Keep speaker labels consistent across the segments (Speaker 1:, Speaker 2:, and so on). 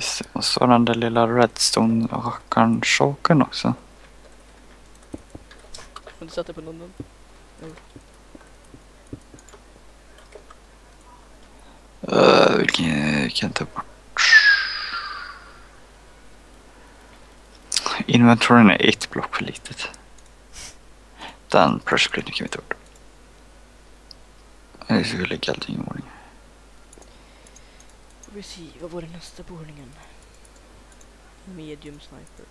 Speaker 1: Det, Och så den där lilla redstone-rackaren choken också.
Speaker 2: Har du satt det på någon?
Speaker 1: Uh, vilken vilken jag ta bort? Inventoryn är ett block för litet. Den pressure plate kan vi ta bort. Jag ska lägga allting
Speaker 2: vi se, vad var det nästa på ordningen? Medium sniper.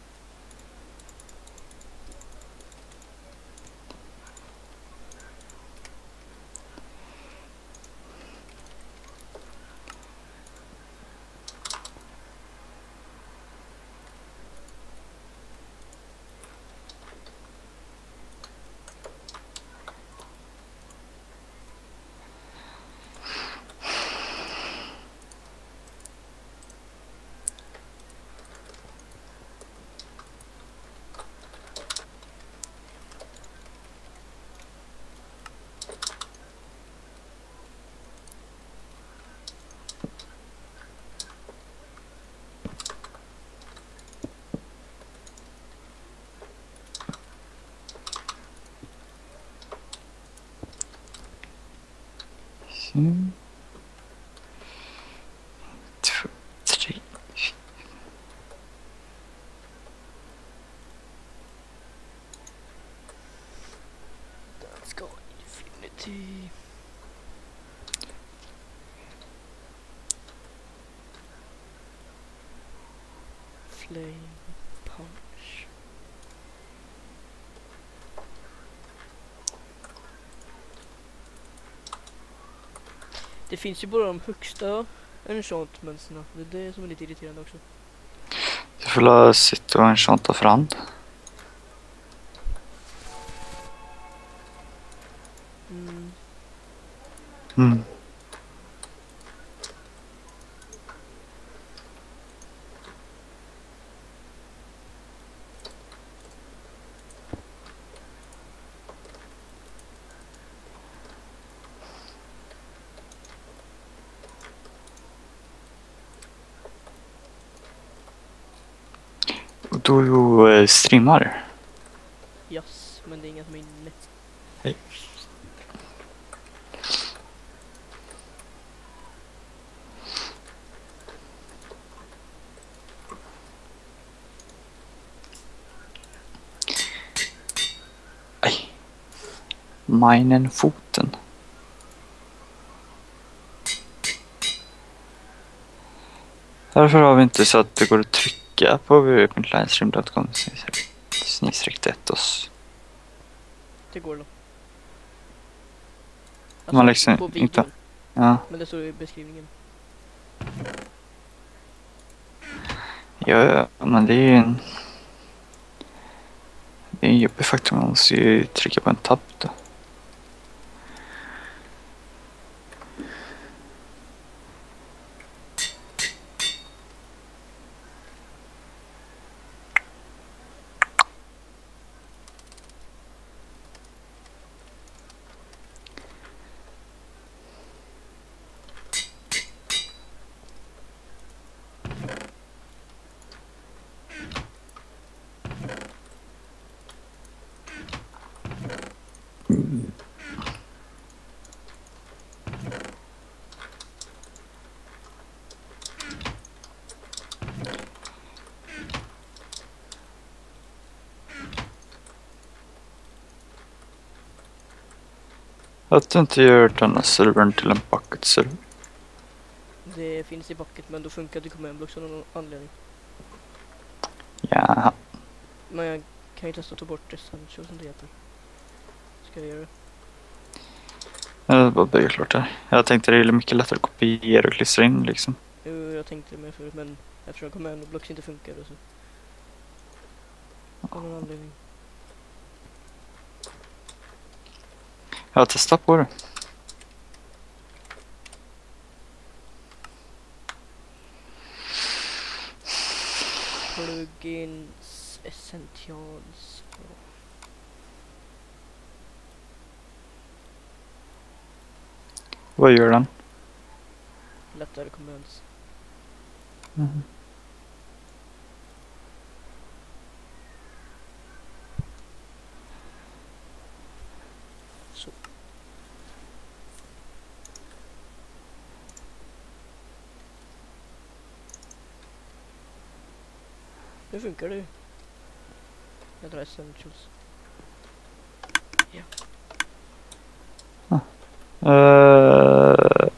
Speaker 1: Mm. Två, tre.
Speaker 2: Let's go Ty. Flame punch. Det finns ju bara de högsta enchantmentsen. Det är det som är lite irriterande också.
Speaker 1: Du får la sitta och enchanta fram.
Speaker 2: Mm.
Speaker 1: Mm. Och du eh, streamar?
Speaker 2: Yes, men det är inga som är inne.
Speaker 1: Hej. Aj. Minen foten. Därför har vi inte så att det går att trycka på www.livestream.com snedstreck oss.
Speaker 2: Det går då.
Speaker 1: Man liksom
Speaker 2: på
Speaker 1: inte-
Speaker 2: videon.
Speaker 1: Ja,
Speaker 2: Men det står i beskrivningen.
Speaker 1: ja, ja, men det är ju en... Det är en jobbig faktor. Man måste ju trycka på en tabb då. Att du inte gör denna servern till en bucket server.
Speaker 2: Det finns i bucket men då funkar det command block av någon anledning.
Speaker 1: Ja,
Speaker 2: Men jag kan ju testa att ta bort Essential som det heter. Ska jag göra det?
Speaker 1: jag bara bygga klart det här. Jag tänkte det är mycket lättare att kopiera och klistra in liksom.
Speaker 2: Jo, jag tänkte det med förut men eftersom command blocks inte funkar så. Av någon anledning.
Speaker 1: Jag har testat på det.
Speaker 2: Plugins Essentials.
Speaker 1: Vad gör den?
Speaker 2: Lättare commands. Så. Nu funkar det ju. Jag drar essentials.
Speaker 1: Eh,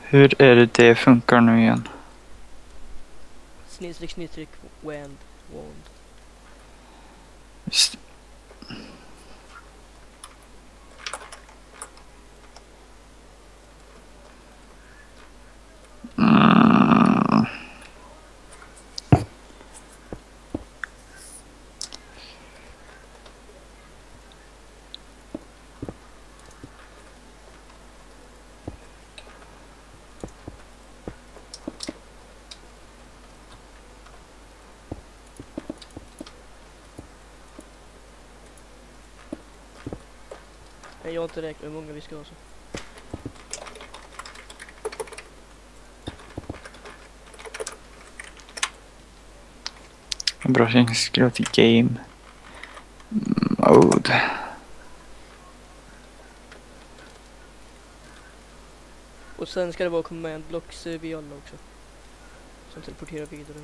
Speaker 1: hur är det det funkar nu igen?
Speaker 2: Snedstreck snedstreck wand. Wand. Nej, jag har inte räknat hur många vi ska ha så.
Speaker 1: Bra känsla till game mode.
Speaker 2: Och sen ska det vara command blocks eh, vid alla också. Som teleporterar vidare.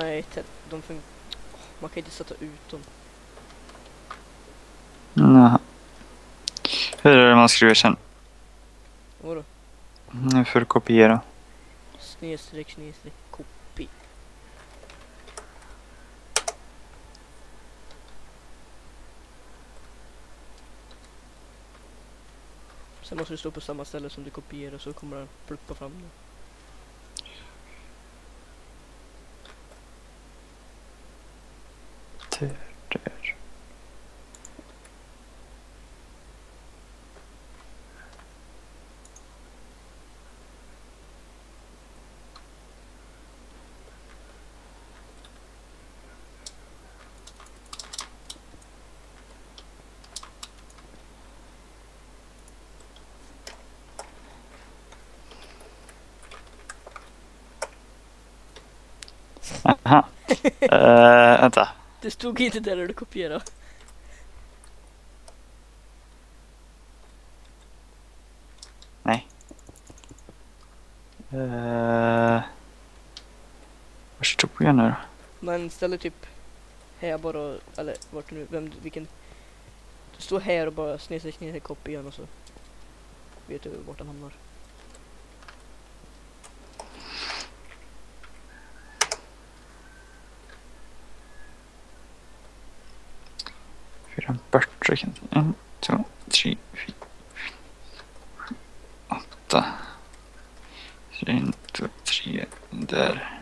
Speaker 2: Nej, de fun- man kan inte sätta ut dem.
Speaker 1: Jaha. Hur är det man skriver sen?
Speaker 2: Vadå?
Speaker 1: Nu får du kopiera.
Speaker 2: Snedstreck, snedstreck, copy. Sen måste du stå på samma ställe som du kopierar så kommer den pluppa fram det.
Speaker 1: Där, där. Aha. Eh, vänta.
Speaker 2: Det stod inte där när du kopierade.
Speaker 1: Uh, var stod jag nu då?
Speaker 2: Man ställer typ här bara, eller vart nu, vem, vilken. Du står här och bara snedstreck, snedstreck, copy igen och så vet du vart den hamnar.
Speaker 1: Fyra bortre kan En, två, tre, fyra, sju, åtta. Så en, två, tre, där.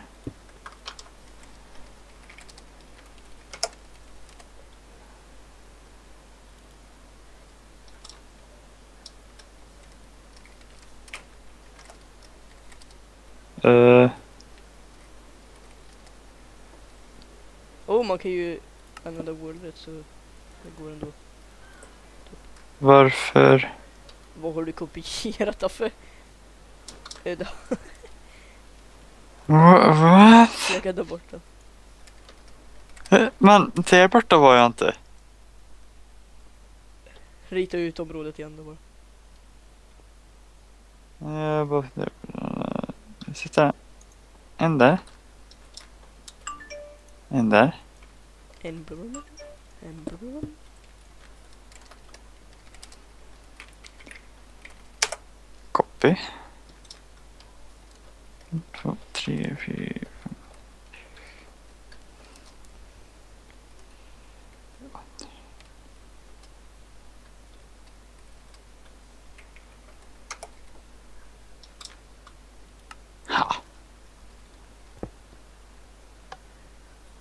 Speaker 1: Uh,
Speaker 2: Oh, man kan ju använda wordet så det går ändå
Speaker 1: varför?
Speaker 2: Vad har du kopierat då för? Eh, då-
Speaker 1: Va? va?
Speaker 2: Jag kan ta bort den.
Speaker 1: Eh, Men där borta var jag inte.
Speaker 2: Rita ut området igen då bara.
Speaker 1: Jag bara... Sitta. En där. En där.
Speaker 2: En blom. En blom.
Speaker 1: Copy. En, två, tre, fyra, fem. Ha.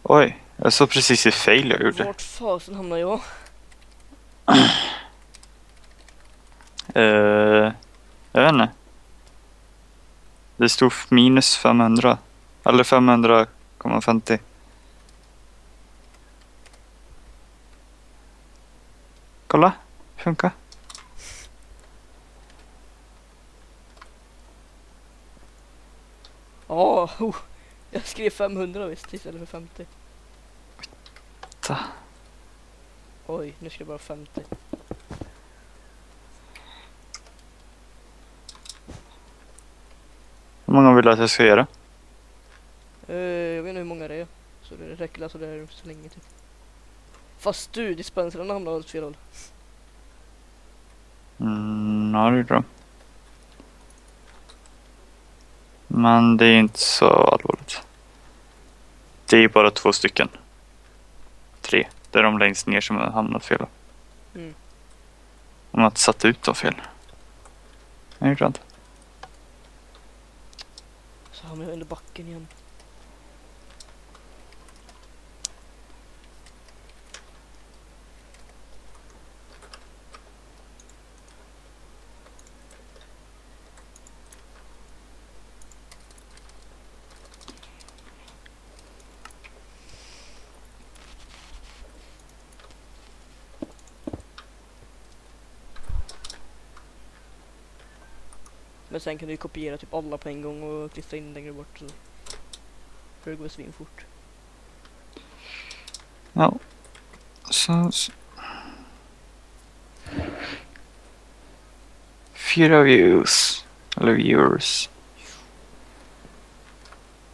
Speaker 1: Oj, jag såg precis hur fail jag gjorde.
Speaker 2: Vart fasen hamnade jag?
Speaker 1: Det stod minus 500. Eller 500,50. Kolla, funkar.
Speaker 2: Ja, oh, jag skrev 500 visst istället för 50. Oj, nu ska det bara 50.
Speaker 1: Vill du att jag ska göra?
Speaker 2: Eh, jag vet inte hur många det är. Så det räcker alltså där så länge typ. Fast du, dispenserna hamnar åt fel håll.
Speaker 1: Mm, ja, det gjorde de. Men det är inte så allvarligt. Det är bara två stycken. Tre. Det är de längst ner som har hamnat fel.
Speaker 2: Mm.
Speaker 1: Om man inte satt ut dem fel. Jag gjorde inte.
Speaker 2: Så hamnar jag under backen igen. Men sen kan du ju kopiera typ alla på en gång och klistra in längre bort. Så. För det går svinfort.
Speaker 1: Ja. Så. Fyra views. Eller viewers.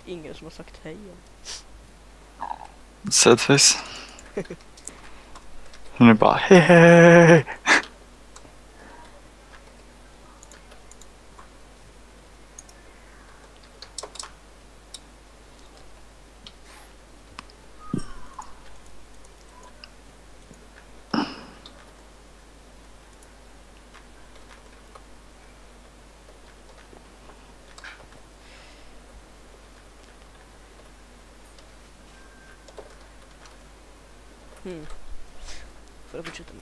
Speaker 2: Ingen som har sagt hej än.
Speaker 1: Sadface. Hon är bara hej hej.
Speaker 2: Hmm. Får jag fortsätta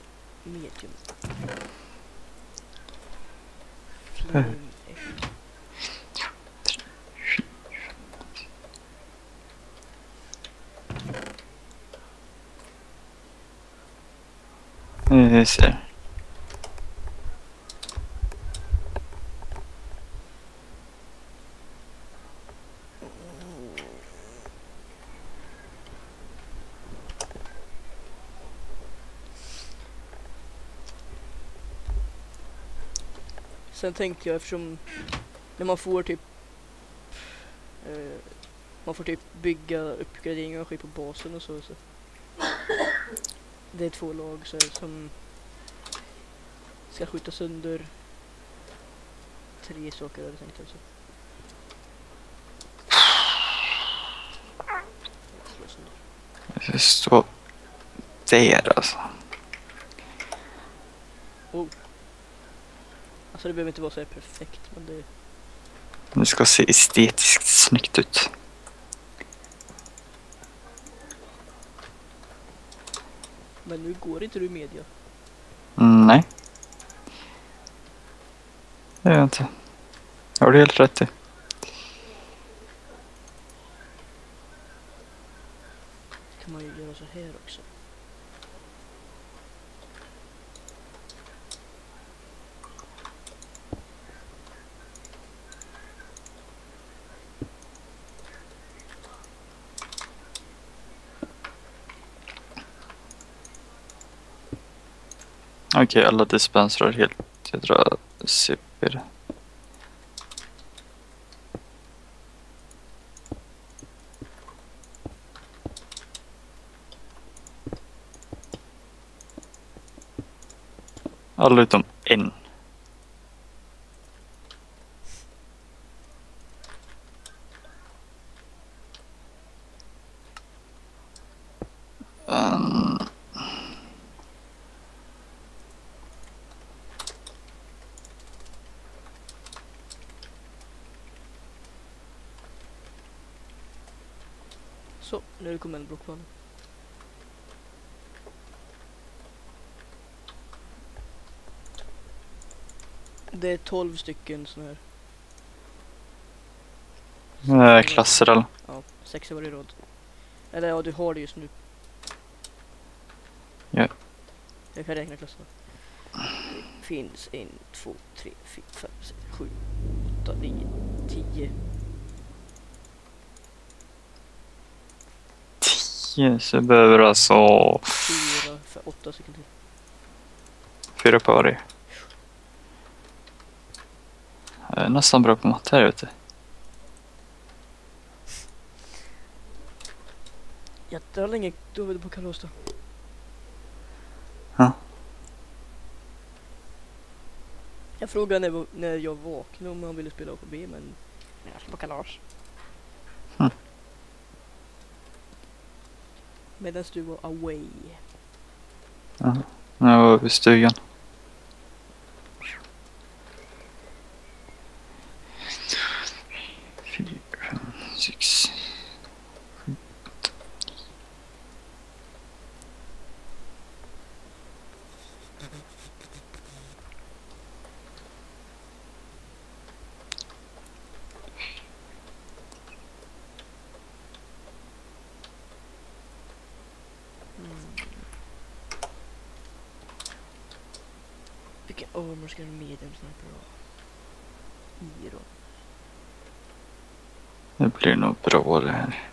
Speaker 2: med medium?
Speaker 1: Eh.
Speaker 2: Flame F.
Speaker 1: Vi ser.
Speaker 2: Sen tänkte jag eftersom när man får typ eh, man får typ bygga uppgraderingar och skit på basen och så, så. Det är två lag så som ska skjuta sönder tre saker hade jag tänkt alltså. Slå sönder.
Speaker 1: Det står där alltså.
Speaker 2: Alltså det behöver inte vara så här perfekt men det
Speaker 1: Det ska se estetiskt snyggt ut.
Speaker 2: Men nu går inte du i media.
Speaker 1: Mm, nej. Det gör jag inte. Det har du helt rätt i.
Speaker 2: kan man ju göra så här också.
Speaker 1: Okej, alla dispenser är helt jädra super. Alla utom
Speaker 2: är 12 stycken sådana här.
Speaker 1: Eh, klasser eller?
Speaker 2: Ja, sex i varje rad. Eller ja, du har det just nu.
Speaker 1: Ja.
Speaker 2: Jag kan räkna klasserna. Det finns en, två, tre, fyra, fem, sex, sju, åtta, nio, tio.
Speaker 1: Tio, så jag behöver alltså...
Speaker 2: Fyra, åtta stycken till.
Speaker 1: Fyra på varje. Jag är nästan bra på matte här ute.
Speaker 2: Jättebra länge då var du på kalas då.
Speaker 1: Ja.
Speaker 2: Jag frågade när, när jag vaknade om han ville spela AKB men jag ska på kalas.
Speaker 1: Mm.
Speaker 2: Medan du var away.
Speaker 1: Ja. Jag var vid stugan. Fyra, fem, sex. sju, åtta, nio.
Speaker 2: Mm. Vilken ska en medium sniper ha? Iron.
Speaker 1: Det blir nog bra det här.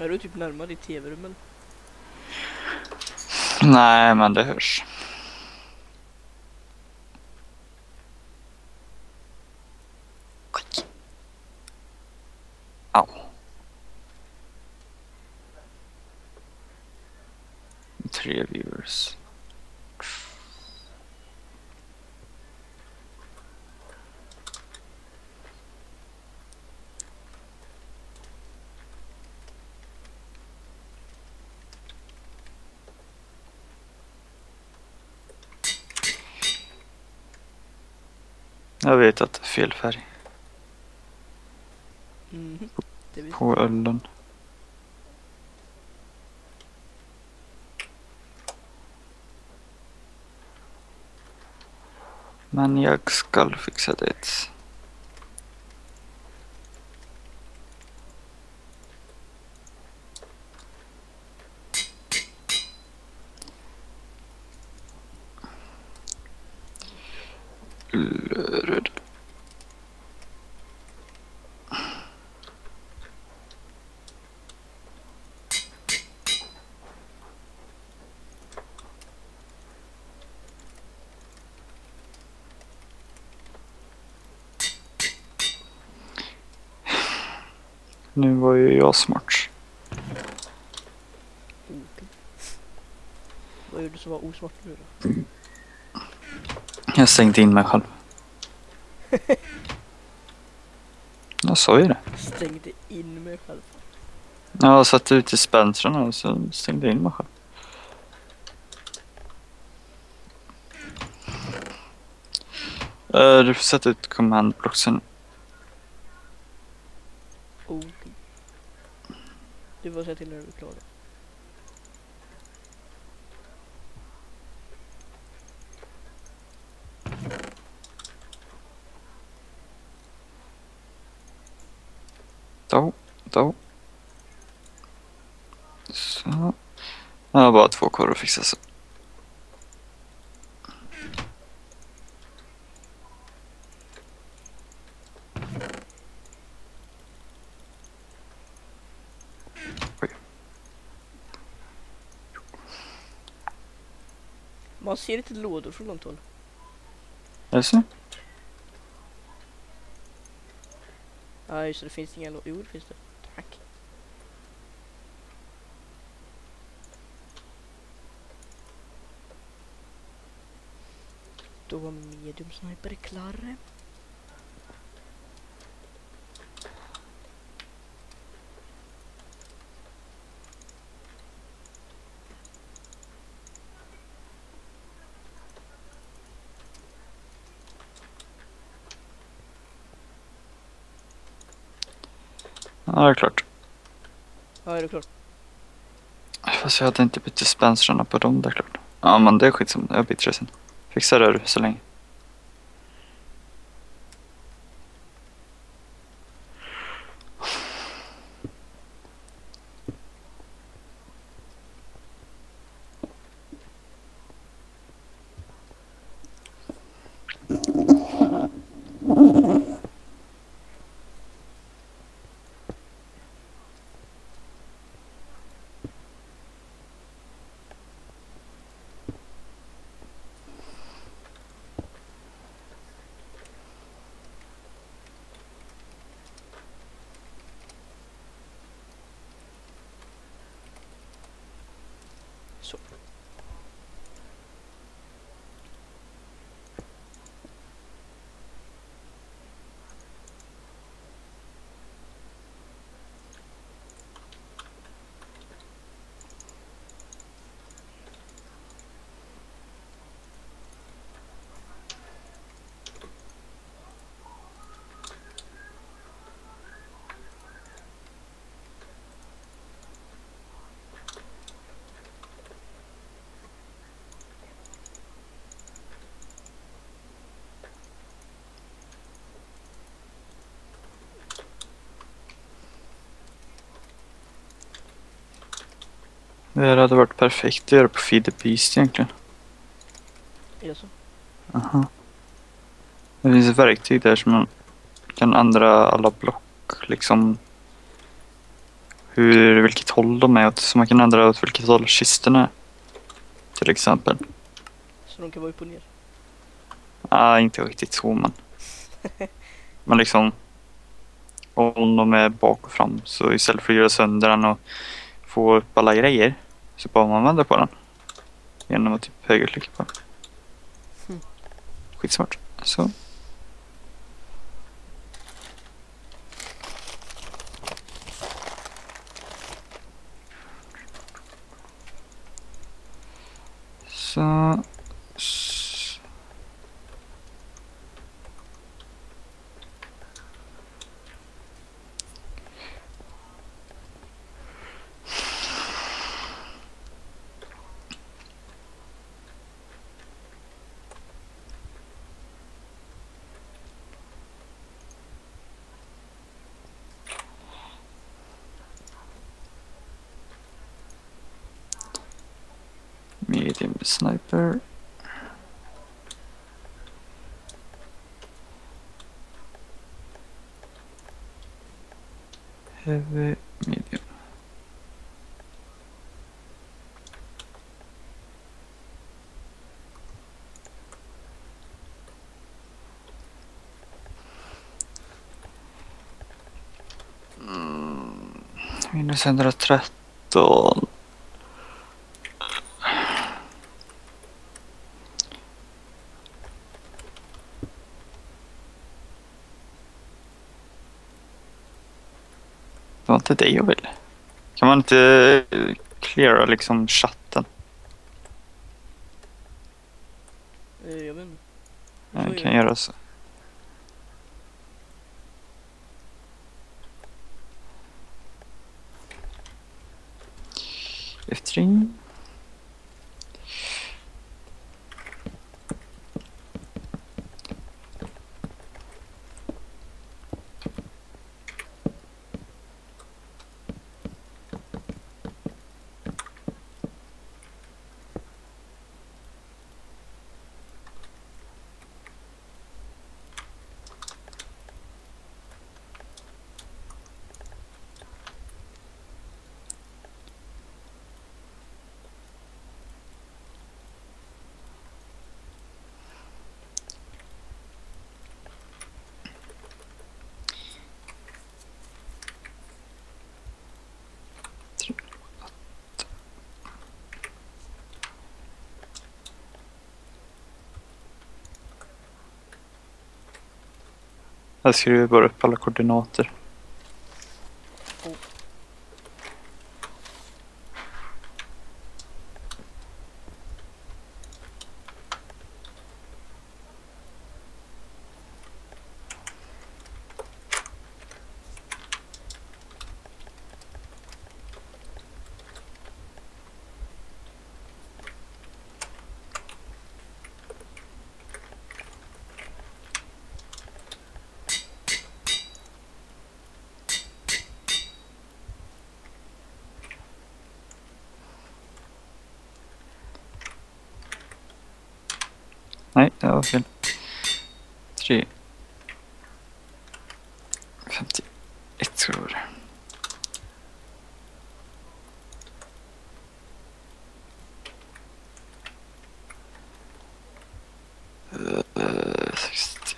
Speaker 2: Är du typ närmare ditt tv-rum eller?
Speaker 1: Nej, men det hörs. Aj. Au. Tre viewers. Jag vet att det är fel färg
Speaker 2: visste
Speaker 1: på öllen. Men jag ska fixa det. Röd. Nu var ju jag smart.
Speaker 2: Okej. Osmart nu då?
Speaker 1: Jag stängde in mig själv. Jag sa ju det.
Speaker 2: Stängde in mig själv.
Speaker 1: Jag satt ute i späntrarna och så stängde jag in mig själv. Eh, Du får sätta ut command-blocksen.
Speaker 2: Okej. Du får säga till när du är klar då.
Speaker 1: Då, då. Så. Jag har bara två kvar att fixa så.
Speaker 2: Man ser inte lådor från långt håll.
Speaker 1: Är det så?
Speaker 2: Ja just det, det finns inga lådor. Jo det finns det. Phantom Sniper klarer.
Speaker 1: Ja, det är klart.
Speaker 2: Ja, är det klart?
Speaker 1: Fast jag hade inte bytt dispenserna på dem, det är klart. Ja, men det är skitsamma. Jag byter det sen. Fixa det du, så länge. Det här hade varit perfekt att göra på Feed the Beast egentligen.
Speaker 2: Är det så?
Speaker 1: Aha. Det finns ett verktyg där som man kan ändra alla block liksom. Hur, vilket håll de är åt. Så man kan ändra åt vilket håll kistorna är. Till exempel.
Speaker 2: Så de kan vara upp och ner?
Speaker 1: Ah, inte riktigt så men. Men liksom. Om de är bak och fram så istället för att göra sönder den och få upp alla grejer. Så bara man vänder på den. Genom att typ högerklicka på den.
Speaker 2: Hmm.
Speaker 1: Skitsmart. Så. S- Medium sniper. Heavy, medium. Mm, Minus 113. Det var inte det jag ville. Kan man inte eh, cleara liksom chatten?
Speaker 2: Eh, Jag vet inte.
Speaker 1: Jag kan
Speaker 2: göra.
Speaker 1: göra så. F3. Jag skriver bara upp alla koordinater. Nej, det var fel. 3. 51 tror jag det var. Eh, 60.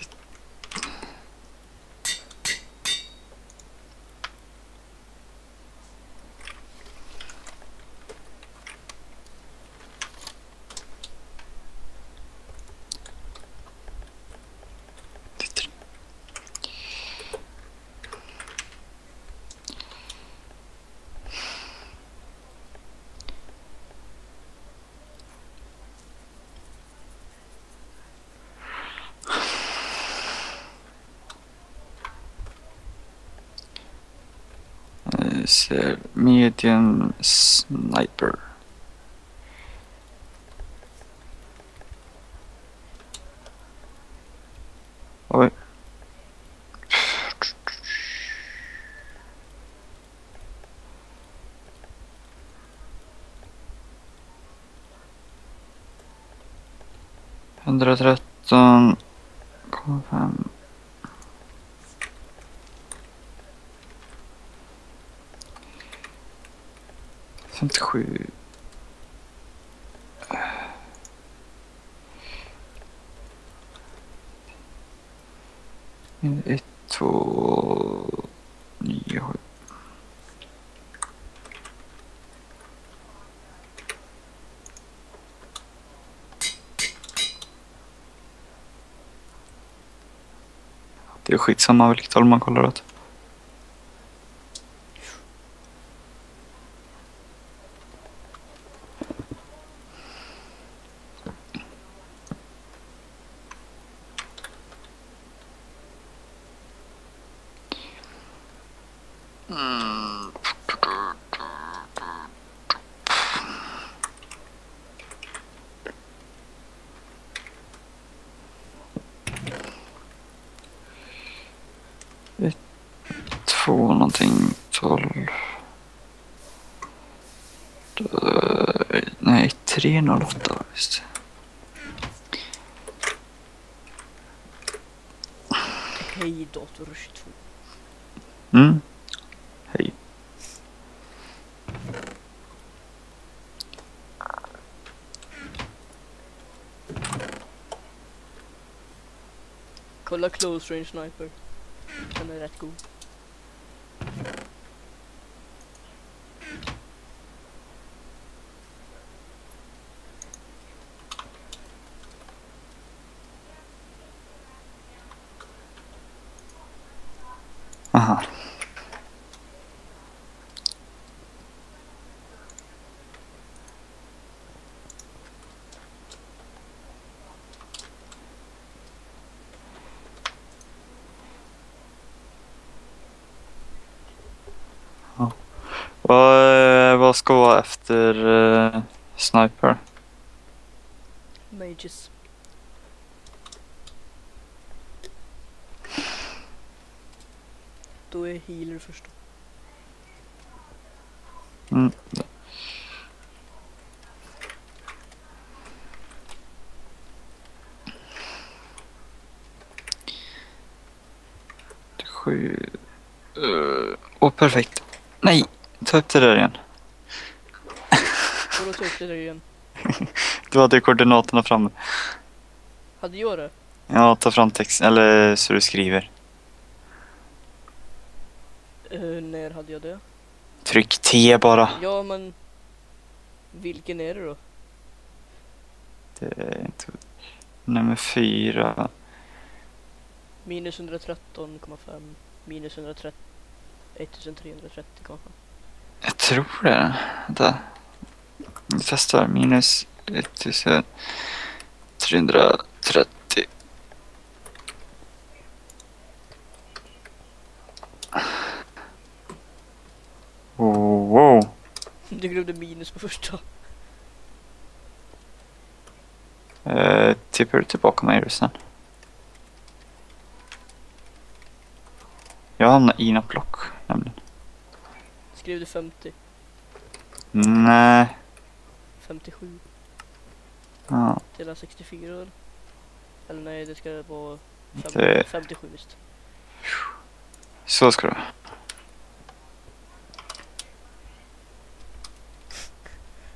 Speaker 1: Titta. Eh, ser Medium sniper. Oj. Hundratretton, komma fem. Femtiosju. Ett, två, nio, sju. Det är skitsamma vilket håll man kollar åt. 308 visst.
Speaker 2: Hej dator 22.
Speaker 1: Mm. Hej.
Speaker 2: Kolla close range sniper. Den är rätt god.
Speaker 1: Vad ska vara efter uh, Sniper?
Speaker 2: Mages. Då är healer först.
Speaker 1: Mm. Sju. Uh, Åh, perfekt. Nej, ta upp det där igen.
Speaker 2: Det där igen?
Speaker 1: Du hade koordinaterna framme.
Speaker 2: Hade jag det?
Speaker 1: Ja, ta fram texten, eller så du skriver.
Speaker 2: Eh, när hade jag det?
Speaker 1: Tryck T bara.
Speaker 2: Ja men... Vilken är det då?
Speaker 1: Det är inte... Nummer fyra.
Speaker 2: Minus 113,5. Minus 130... 1330,5.
Speaker 1: Jag tror det. Vänta. Vi testar. Minus 1330. Oh, wow.
Speaker 2: Du glömde minus på första.
Speaker 1: Uh, tippar du tillbaka mig sen? Jag hamnar i något block nämligen.
Speaker 2: Skrev du 50?
Speaker 1: Nej.
Speaker 2: 57?
Speaker 1: Ja.
Speaker 2: Till 64 eller? Eller nej, det ska vara fem,
Speaker 1: Det-
Speaker 2: 57 visst.
Speaker 1: Så ska det vara.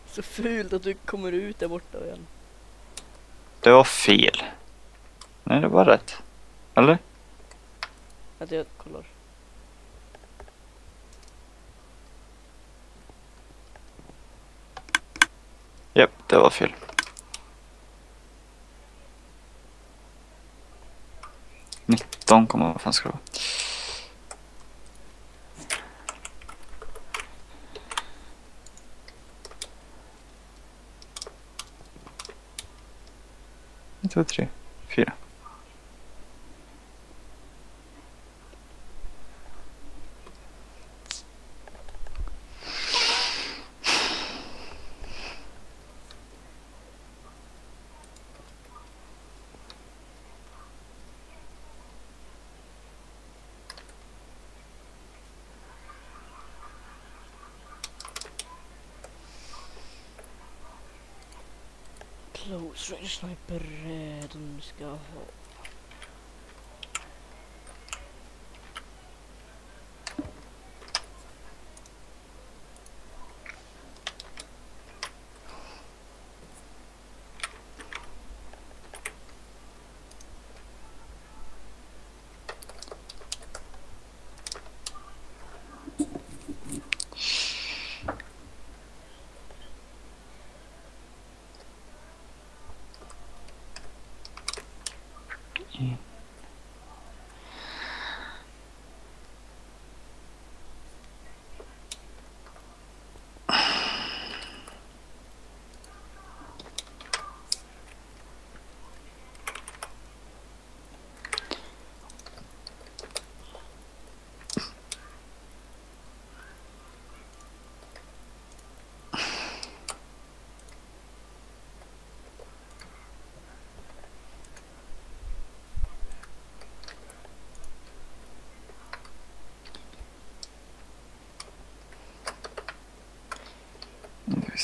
Speaker 2: Så fult att du kommer ut där borta igen.
Speaker 1: Det var fel. Nej, det var rätt. Eller?
Speaker 2: Vänta, jag kollar.
Speaker 1: dela, filho. Então, como eu faço escrever?
Speaker 2: Então, 3. Sniper, eh, de ska ha...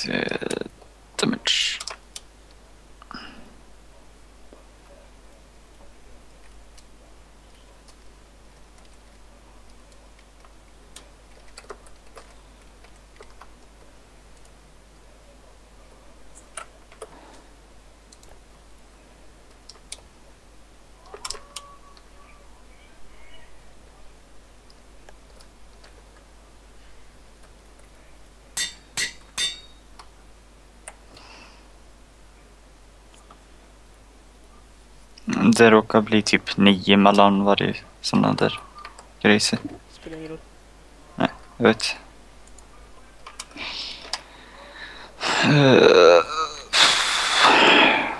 Speaker 1: Nu ska vi se. Damage. Det råkar bli typ nio mellan varje sådana där grejser.
Speaker 2: Spelar ingen roll.
Speaker 1: Jag vet. Eh,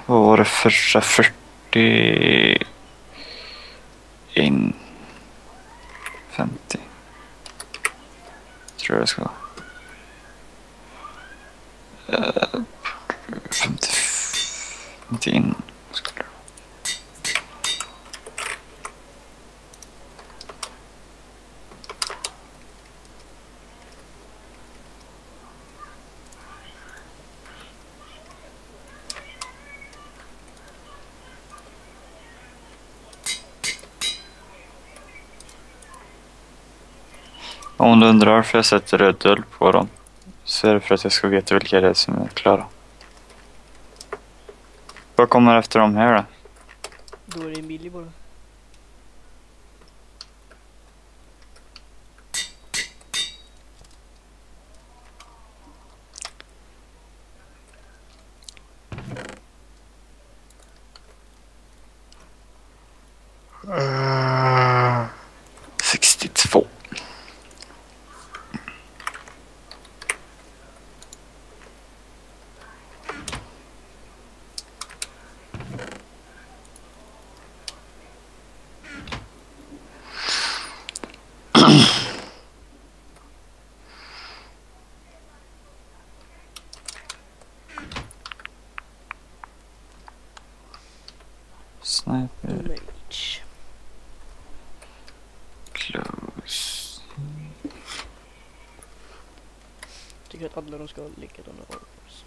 Speaker 1: vad var det förra? 40... In... 50. Tror jag det ska vara. Eh, 50... 50 in. skulle det vara. Om du undrar varför jag sätter röd ull på dem så är det för att jag ska veta vilka det är som är klara. Vad kommer efter dem här då?
Speaker 2: Då är det Emilio bara.
Speaker 1: Uh, 62. Sniper
Speaker 2: Mage.
Speaker 1: close
Speaker 2: eller de ska ha likadana armors.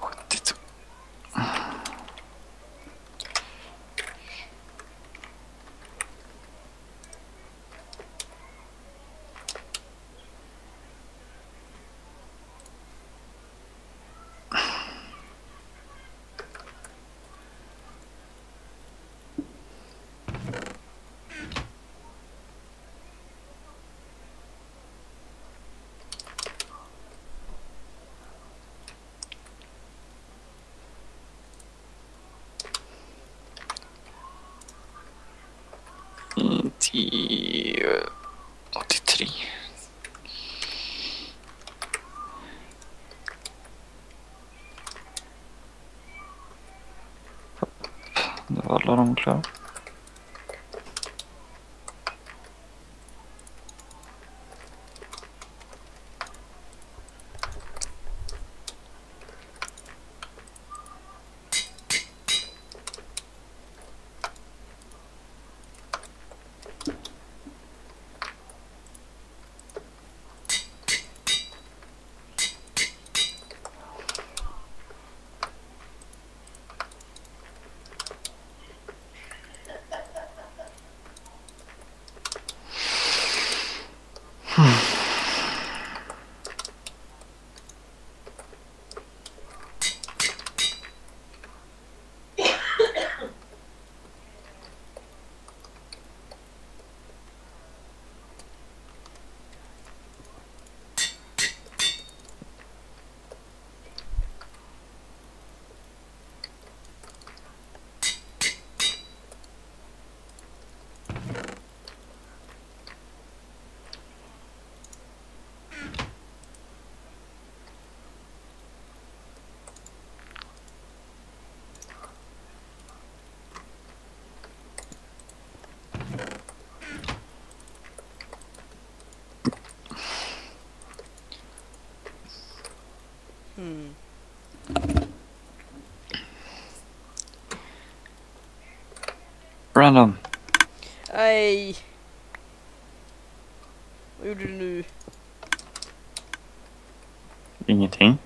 Speaker 1: 80... eh, 83. Det var alla de klara.
Speaker 2: Hmm.
Speaker 1: Random.
Speaker 2: Nej! Vad gjorde du nu?
Speaker 1: Ingenting.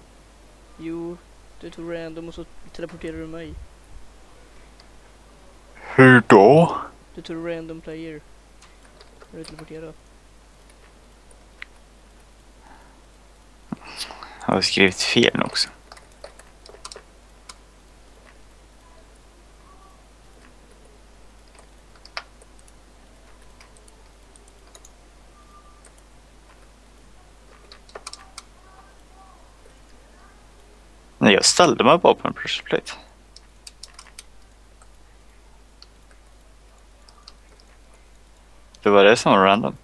Speaker 2: Jo, du tog random och så teleporterade du mig.
Speaker 1: Hur då?
Speaker 2: Du tog random player. När du teleporterade.
Speaker 1: Jag har skrivit fel nu också. Nej, jag ställde mig bara på en pressure plate. Det var det som var random.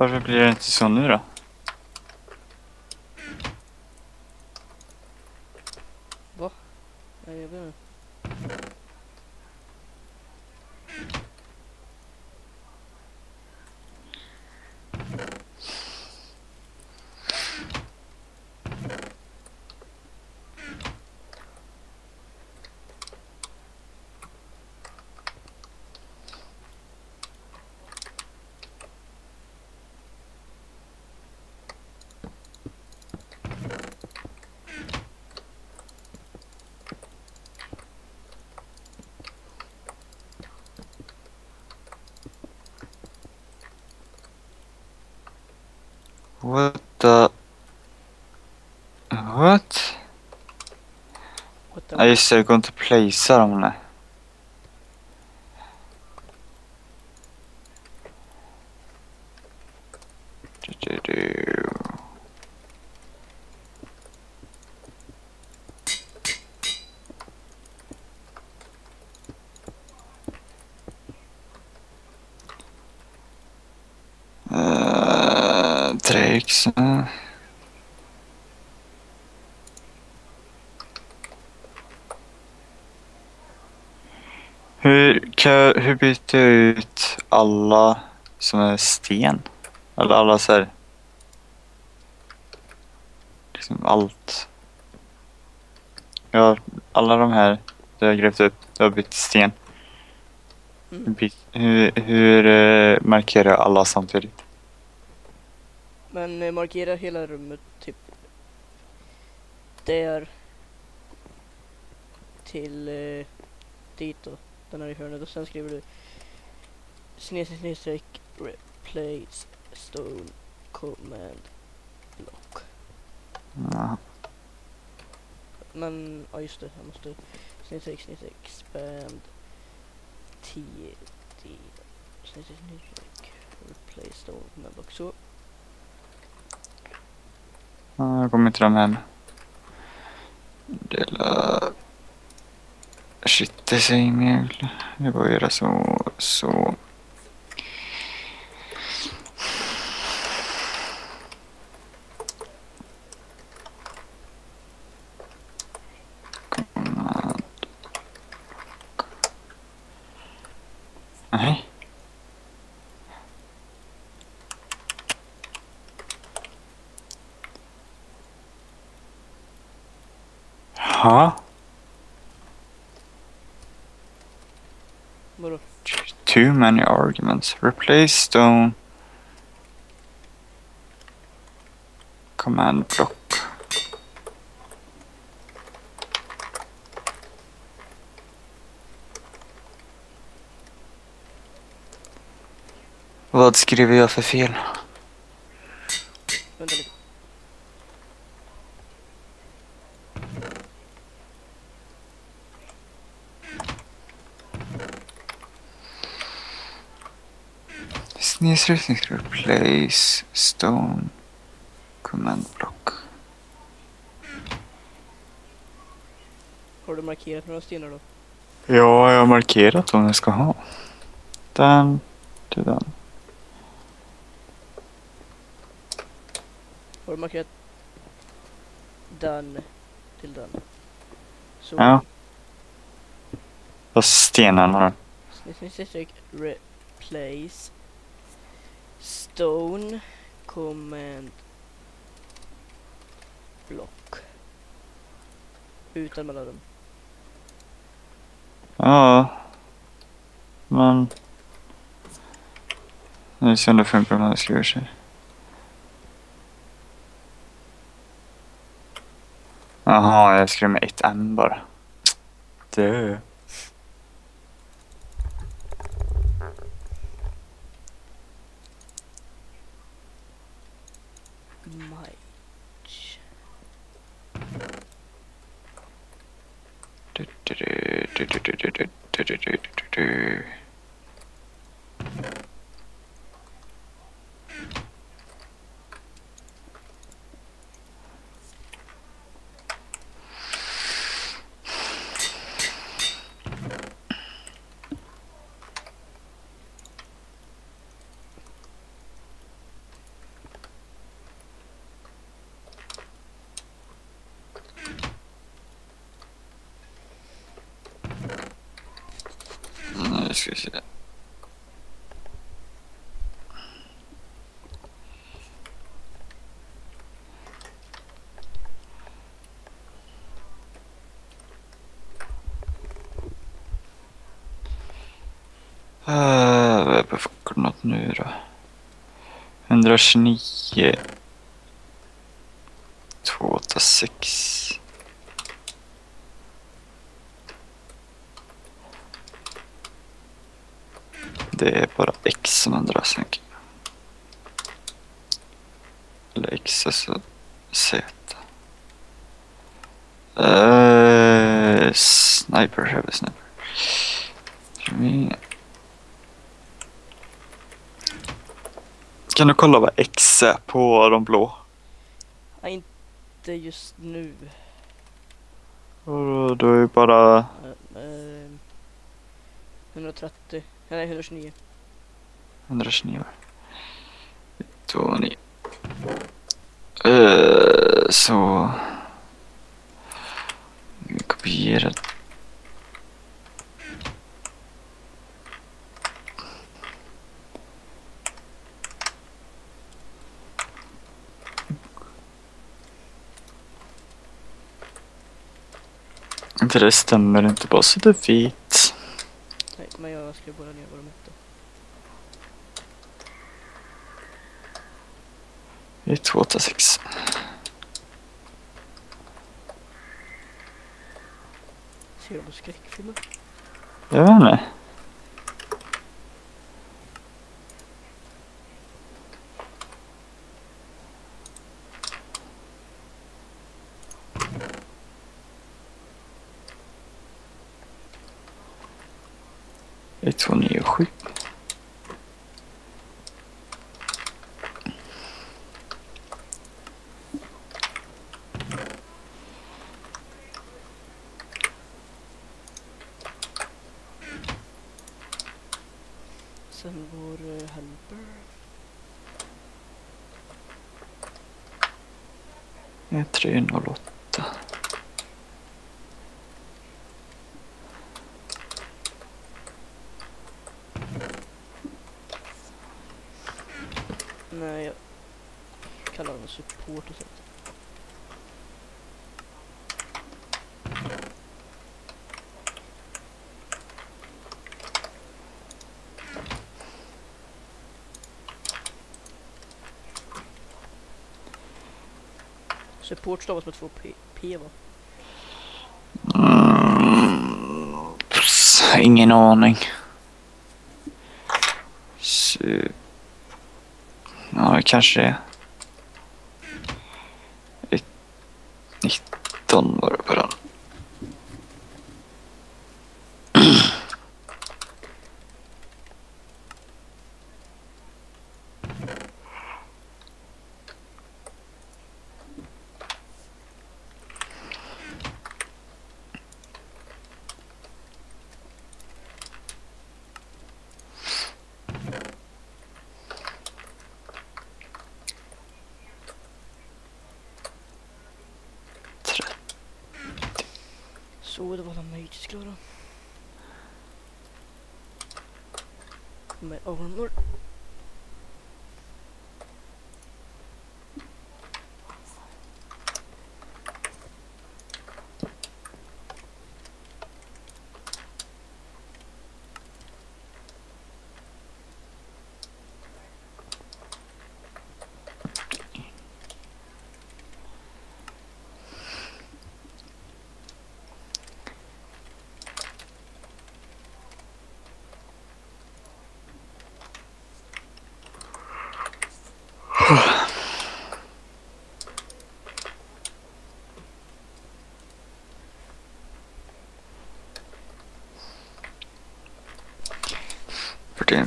Speaker 1: Varför blir det inte så nu då?
Speaker 2: Nej, jag vet inte.
Speaker 1: What the... What?
Speaker 2: What the
Speaker 1: Ja just det, det går inte att placea dem nej. Du, du, du. Uh, Drakes. eh. Hur, kan, jag- hur byter jag ut alla som är sten? Eller alla så här... Liksom allt. Ja, alla de här du har grävt upp, du har bytt sten.
Speaker 2: Mm.
Speaker 1: Hur, hur eh, markerar jag alla samtidigt?
Speaker 2: Men eh, markera hela rummet typ där till eh, dit då, den här i hörnet och sen skriver du snedstreck snedstreck replace stone command block.
Speaker 1: Ja.
Speaker 2: Men ja just det, jag måste snedstreck snedstreck expand 10 d snedstreck snedstreck replace då med block så.
Speaker 1: Ja, jag kommer inte de hem. ese email le voy a a su, su
Speaker 2: Huh?
Speaker 1: Too many arguments. Replace stone. Command block. Vad skriver jag för fel? Snedstreck replace stone command block.
Speaker 2: Har du markerat några stenar då?
Speaker 1: Ja, jag har markerat vad jag ska ha. Den till den.
Speaker 2: Har du markerat den till den? Så.
Speaker 1: Ja. Och stenarna då?
Speaker 2: Snedstreck snedstreck replace stone command block. Utan mellanrum.
Speaker 1: Ja. Men. Nu ser om det funkar om det skriver sig. Jaha, jag skrev med ett M bara. Dö. 129. 286. Det är bara X som ändras. tänker jag. Eller X alltså Z. Uh, sniper, heavy sniper. Vi- kan du kolla vad X är på de blå?
Speaker 2: Ja, inte just nu.
Speaker 1: Och då är det bara
Speaker 2: Eh, eh, 130. Nej, 129.
Speaker 1: 129 Två, nio. Eh, så... Vi kopierar. För det stämmer inte bara så det är vit.
Speaker 2: Nej, men jag skrev bara ner vad de hette.
Speaker 1: Det är 286.
Speaker 2: Ser de på skräckfilmer?
Speaker 1: Jag vet inte. Ett, två, nio, sju.
Speaker 2: Sen vår uh, helper.
Speaker 1: Ett, tre, noll, åtta.
Speaker 2: Nej, jag kallar honom support och sånt. Support stavas med två P, P va?
Speaker 1: Mm, pss, ingen aning. Så... Ja, det kanske är...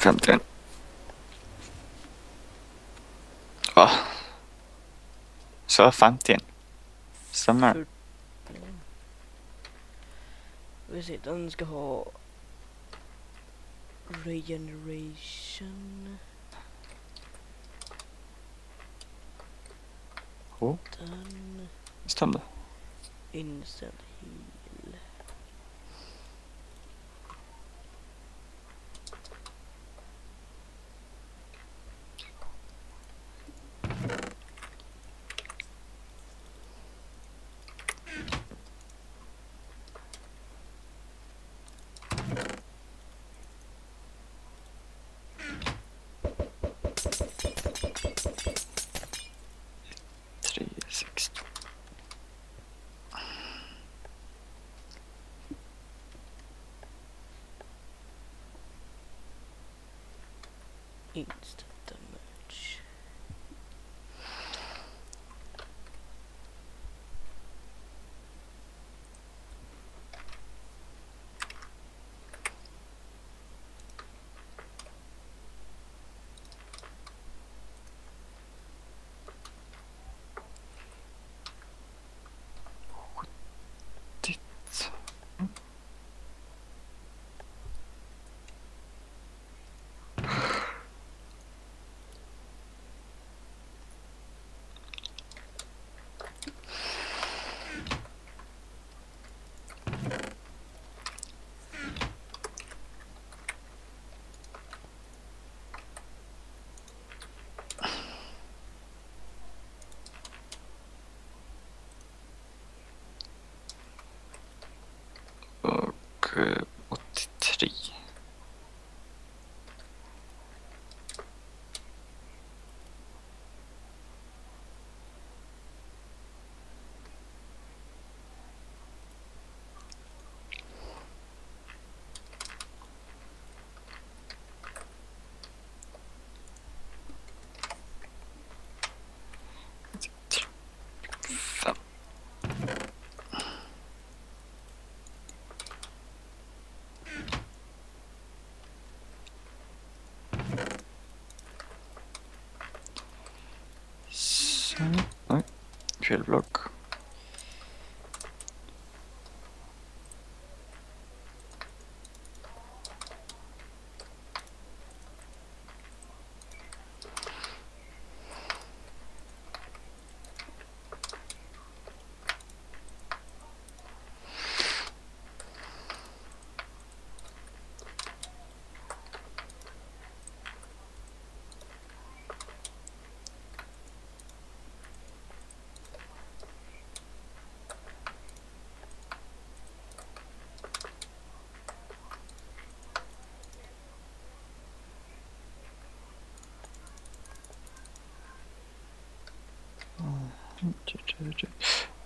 Speaker 1: 50. Va? Så 50. Stämmer.
Speaker 2: Vi ser, den ska ha regeneration.
Speaker 1: Oh.
Speaker 2: Den.
Speaker 1: Stämde.
Speaker 2: Instant heal.
Speaker 1: uh, el blog.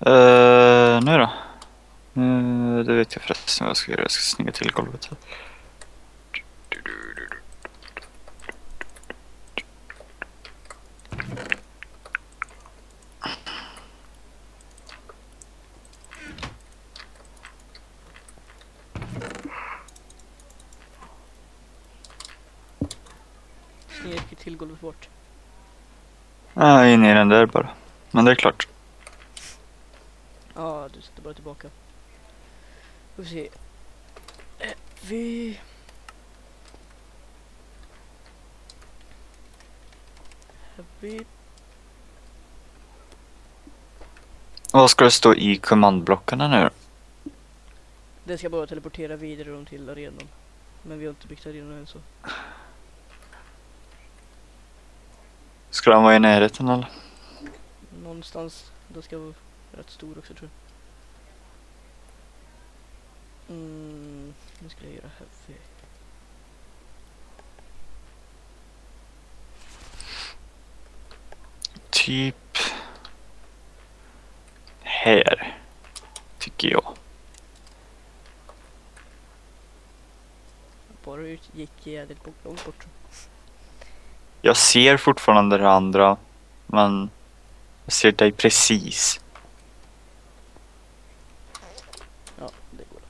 Speaker 1: Uh, nu då? Uh, det vet jag förresten vad jag ska göra. Jag ska snygga till golvet. Här.
Speaker 2: Snirka till golvet bort.
Speaker 1: Ah, in i den där bara. Men det är klart.
Speaker 2: Ja, du sätter bara tillbaka. Får vi se. Eh, Vi... Vi...
Speaker 1: Vad ska det stå i kommandblockarna nu?
Speaker 2: Det ska bara teleportera vidare dem till arenan. Men vi har inte byggt arenan än så.
Speaker 1: Ska den vara i närheten eller?
Speaker 2: Någonstans. Den ska vara rätt stor också tror jag. Mm, nu skulle jag göra heavy.
Speaker 1: Typ här. Tycker jag.
Speaker 2: Bara ut gick jävligt långt bort.
Speaker 1: Jag ser fortfarande det andra. Men jag ser dig precis.
Speaker 2: Ja, det går.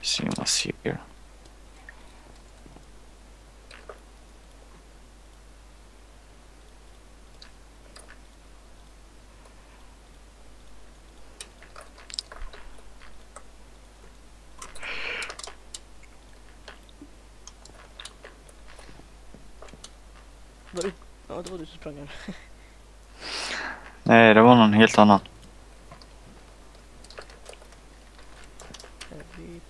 Speaker 1: Vi ser om man ser.
Speaker 2: Var det? Ja, det var du som sprang här.
Speaker 1: Nej, det var någon helt annan.
Speaker 2: Heavy.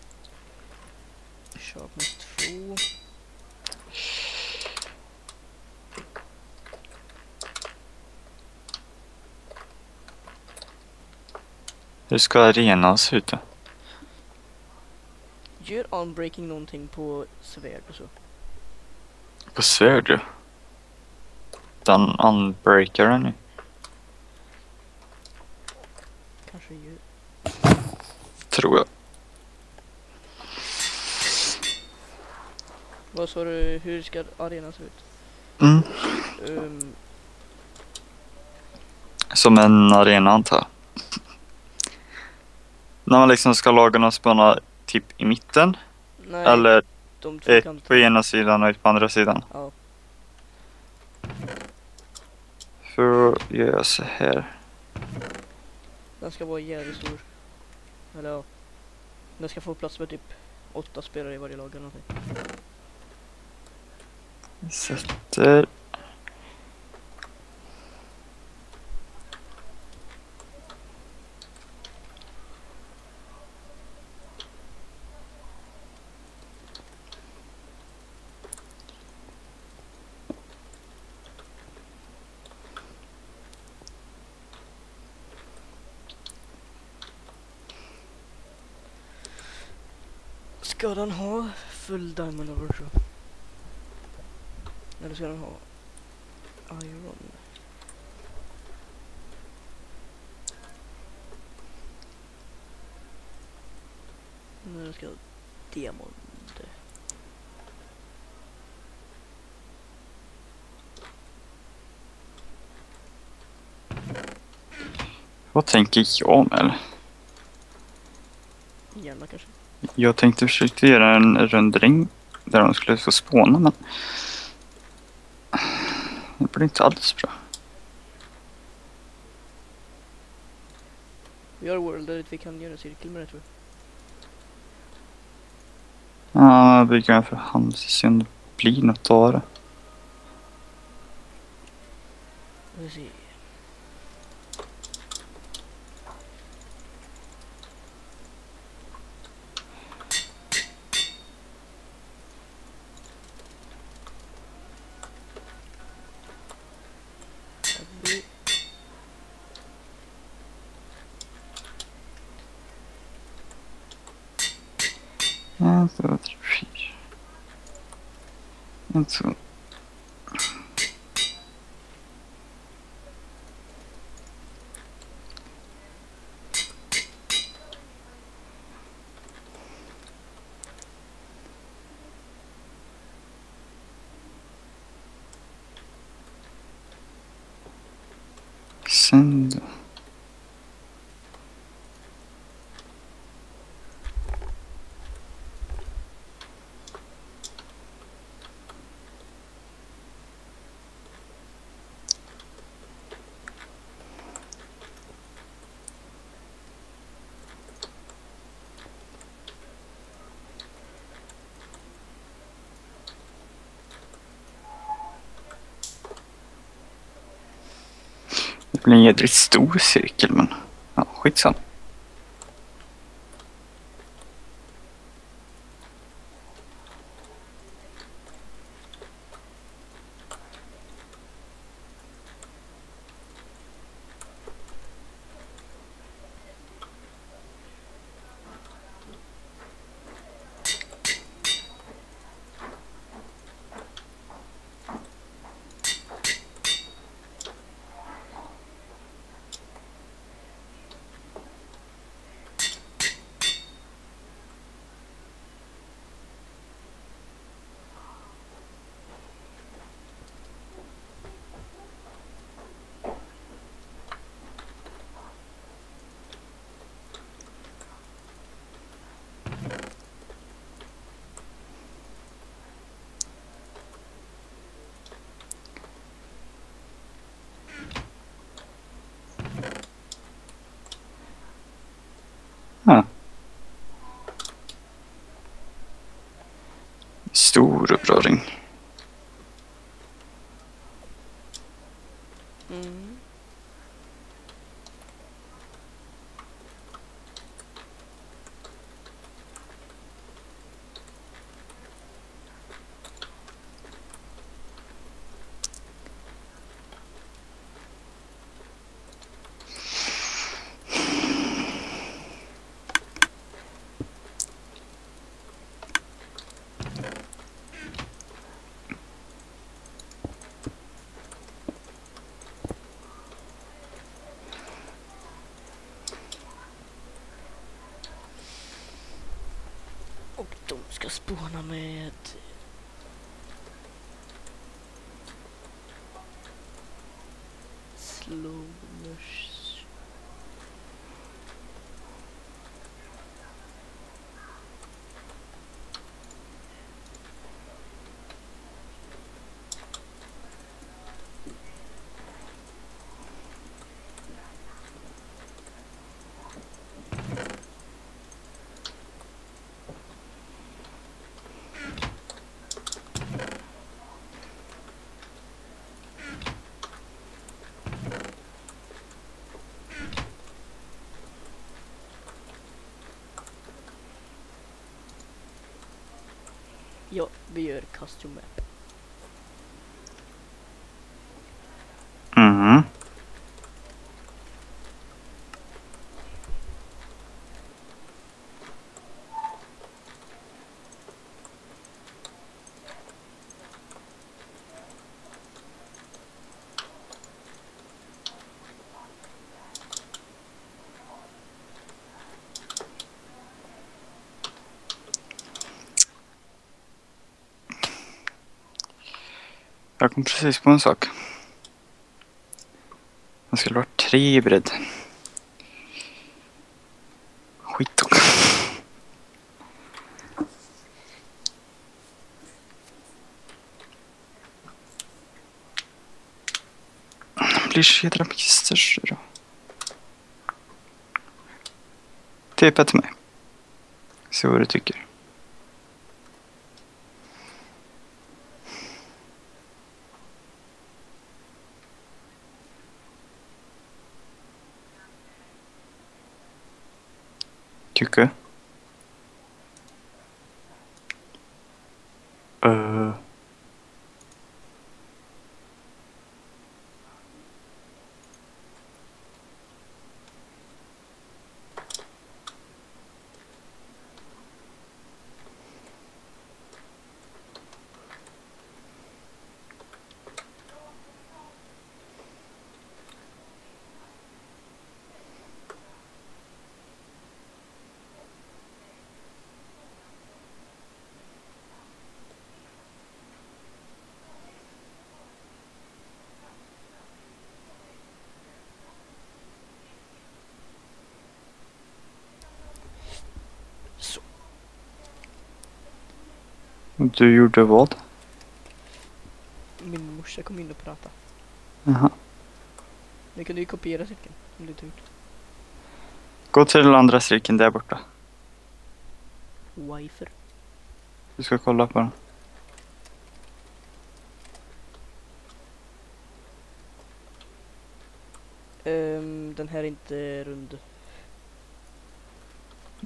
Speaker 2: Sharpness 2.
Speaker 1: Hur ska arenan se ut då?
Speaker 2: Gör unbreaking någonting på svärd och så.
Speaker 1: På svärd ja. Den unbreakar den ju.
Speaker 2: Kanske gör.
Speaker 1: Tror jag.
Speaker 2: Vad sa du, hur ska arenan se ut?
Speaker 1: Mm.
Speaker 2: Um,
Speaker 1: Som en arena antar jag. När man liksom ska laga någon spana typ i mitten.
Speaker 2: nej,
Speaker 1: Eller ett på ena sidan och ett på andra sidan.
Speaker 2: Ja.
Speaker 1: Att göra så här.
Speaker 2: Den ska vara jävligt stor. Eller ja. Den ska få plats med typ åtta spelare i varje lag eller någonting.
Speaker 1: Sätter.
Speaker 2: den ha full diamond overshop? Eller ska den ha iron? Nu ska jag ha demon.
Speaker 1: Vad tänker jag med? Jag tänkte försöka göra en rundring där de skulle få spåna men det blir inte alls bra.
Speaker 2: Vi har World där vi kan göra en cirkel med det tror jag.
Speaker 1: Ja, bygger en för hand se om det blir något av det.
Speaker 2: Vi får se. Abby.
Speaker 1: En, två, tre, fyra. En, två. Sen då. Det blir en jädrigt stor cirkel men ja, skitsamma. Stor och bra ring.
Speaker 2: Mm. Och de ska spåna med... Slowmers. Ja, vi gör
Speaker 1: Jag kom precis på en sak. Det skulle vara tre i bredd. skit. Den blir så jädra mycket större då. Tejpa till mig. Se vad du. Tycker? Uh.
Speaker 2: Så.
Speaker 1: Du gjorde vad?
Speaker 2: Min morsa kom in och pratade.
Speaker 1: Jaha.
Speaker 2: Ni kunde ju kopiera cirkeln. Om du ut.
Speaker 1: Gå till den andra cirkeln där borta.
Speaker 2: Wifer.
Speaker 1: Du ska kolla på den.
Speaker 2: Ehm, den här är inte rund.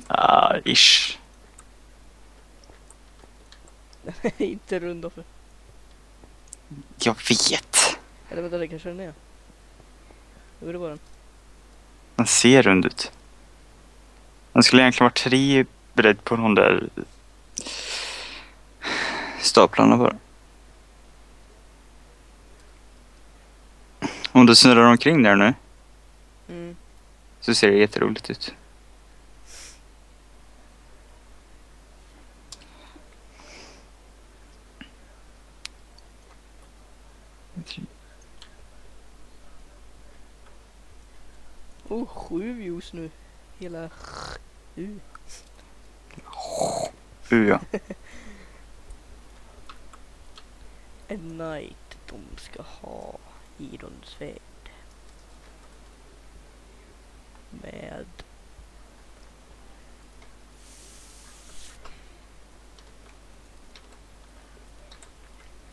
Speaker 1: Ah, ish.
Speaker 2: Inte rund Offe.
Speaker 1: Jag vet.
Speaker 2: Eller vänta, det kanske den är. Jo, det var den.
Speaker 1: Den ser rund ut. Den skulle egentligen vara tre bredd på de där staplarna bara. Om du snurrar omkring där nu
Speaker 2: Mm.
Speaker 1: så ser det jätteroligt ut.
Speaker 2: Oh, sju views nu. Hela... Uh.
Speaker 1: Uh, ja.
Speaker 2: En night de ska ha Ironsvärd. Med...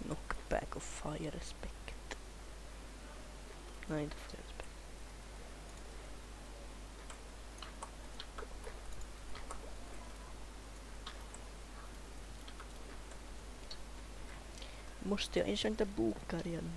Speaker 2: Knockback och fire respect. Nej, inte fire respect. Måste jag inte boka igen?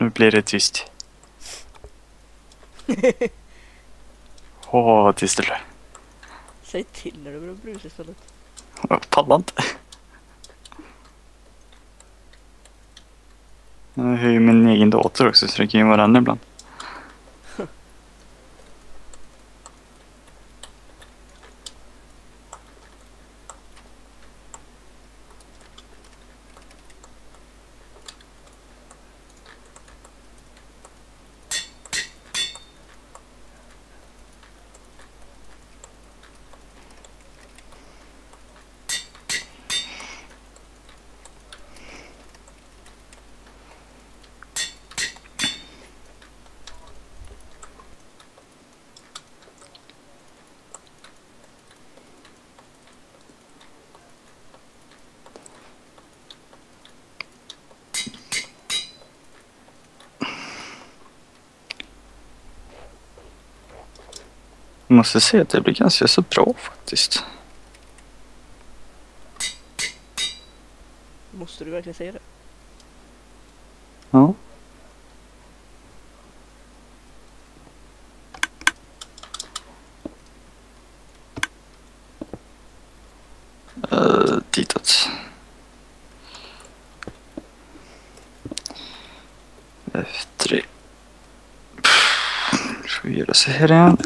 Speaker 1: Nu blir det tyst. Åh, tyst eller?
Speaker 2: Säg till när du börjar brusa istället.
Speaker 1: Jag pallar inte. Jag har ju min egen dator också så det kan ju vara den ibland. Måste säga att det blir ganska så bra faktiskt.
Speaker 2: Måste du verkligen säga det?
Speaker 1: Ja. Uh, ditåt. F3. Nu får vi göra så här igen.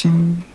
Speaker 1: 心。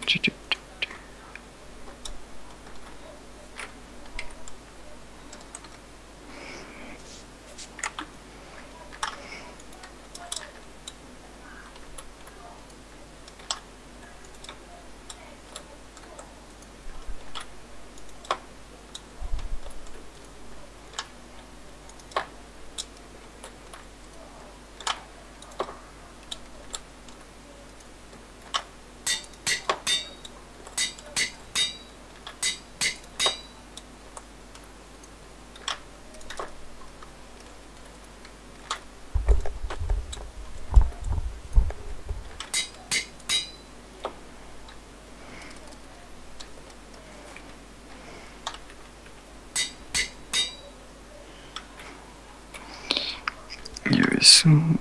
Speaker 1: Gör vi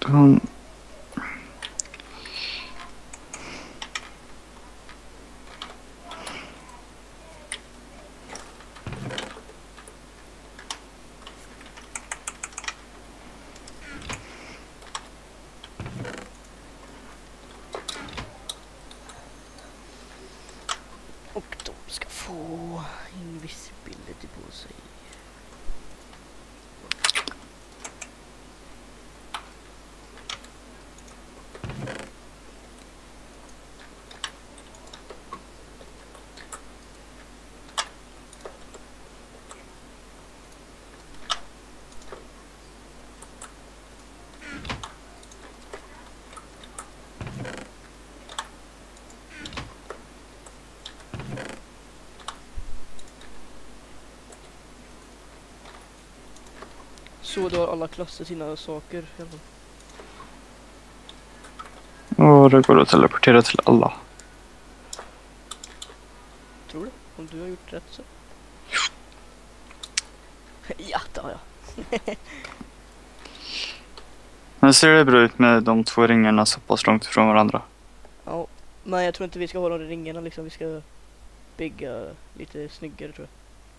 Speaker 1: så. Då.
Speaker 2: Och de ska få invisibility på sig. Så då har alla klasser sina saker.
Speaker 1: Och det går att teleportera till alla.
Speaker 2: Tror du? Om du har gjort rätt så. ja, det har jag.
Speaker 1: Men ser det bra ut med de två ringarna så pass långt ifrån varandra?
Speaker 2: Ja, men jag tror inte vi ska ha de ringarna liksom. Vi ska bygga lite snyggare tror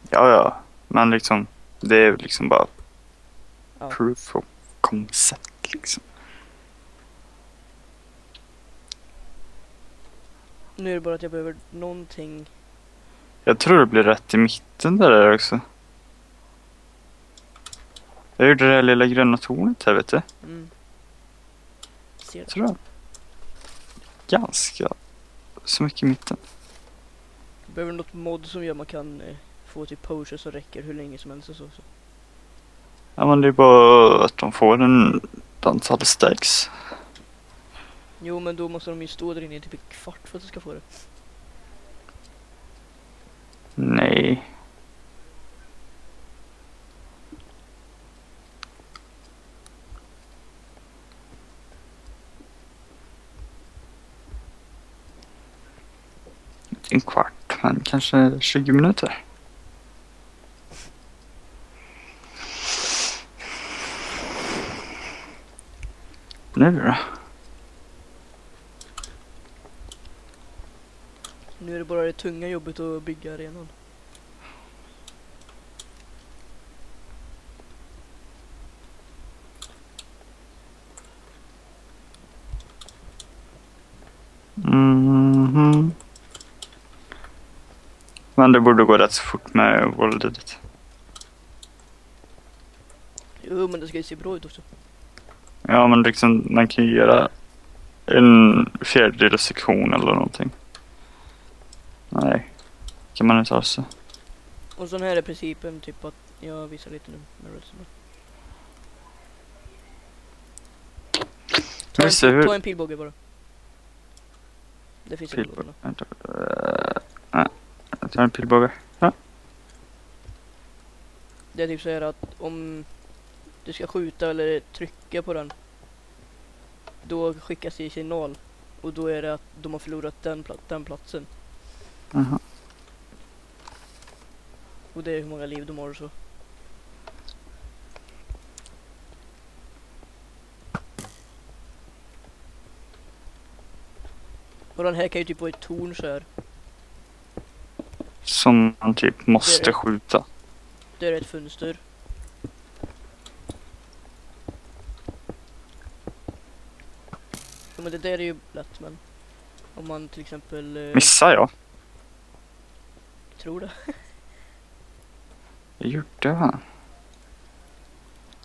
Speaker 2: jag.
Speaker 1: Ja, ja. Men liksom, det är liksom bara
Speaker 2: Ja.
Speaker 1: proof of concept liksom.
Speaker 2: Nu är det bara att jag behöver någonting.
Speaker 1: Jag tror det blir rätt i mitten där också. Jag gjorde det här lilla gröna tornet här vet du.
Speaker 2: Mm. Ser det.
Speaker 1: Tror jag. ganska så mycket i mitten.
Speaker 2: Behöver något mod som gör man kan eh, få typ potions som räcker hur länge som helst och så. så.
Speaker 1: Ja men det är bara att de får en antal stacks.
Speaker 2: Jo men då måste de ju stå där inne i typ en kvart för att du ska få det.
Speaker 1: Nej. En kvart, men kanske 20 minuter. Nu då?
Speaker 2: Nu är det bara det tunga jobbet att bygga arenan.
Speaker 1: Mhm. Men det borde gå rätt så fort med våldet.
Speaker 2: Jo men det ska ju se bra ut också.
Speaker 1: Ja men liksom man kan ju göra en fjärdedels sektion eller någonting. Nej, kan man inte alls.
Speaker 2: Och sån här är principen typ att jag visar lite nu med redstone. Ta, en, ta en pilbåge bara. Det finns en
Speaker 1: Pilbåge.
Speaker 2: pilbåge.
Speaker 1: Vänta. eh, Jag tar en pilbåge.
Speaker 2: Det är typ så här att om du ska skjuta eller trycka på den då skickas det signal och då är det att de har förlorat den, pla- den platsen
Speaker 1: Jaha.
Speaker 2: och det är hur många liv de har och så. Och den här kan ju typ vara ett torn så här.
Speaker 1: Som man typ måste
Speaker 2: Det det.
Speaker 1: skjuta.
Speaker 2: Det är ett fönster. Men det där är ju lätt men om man till exempel eh,
Speaker 1: Missar jag?
Speaker 2: tror det.
Speaker 1: Jag gjorde va?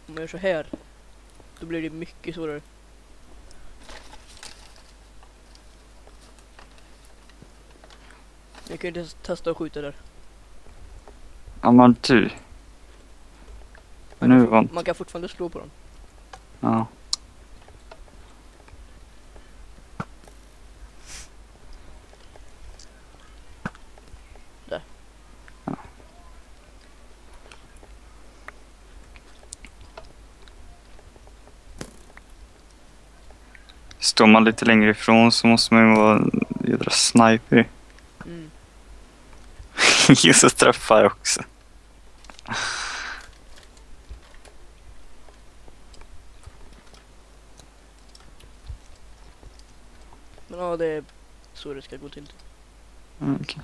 Speaker 2: Om man gör så här då blir det mycket svårare. Jag kan ju inte testa att skjuta där.
Speaker 1: Ja men du.
Speaker 2: Man,
Speaker 1: Nu
Speaker 2: man kan fortfarande slå på den.
Speaker 1: Ja.
Speaker 2: Där.
Speaker 1: Ja. Står man lite längre ifrån så måste man ju vara en jädra sniper.
Speaker 2: Mm.
Speaker 1: Jesus träffar också.
Speaker 2: Men ja det är så det ska gå till.
Speaker 1: Mm, okej.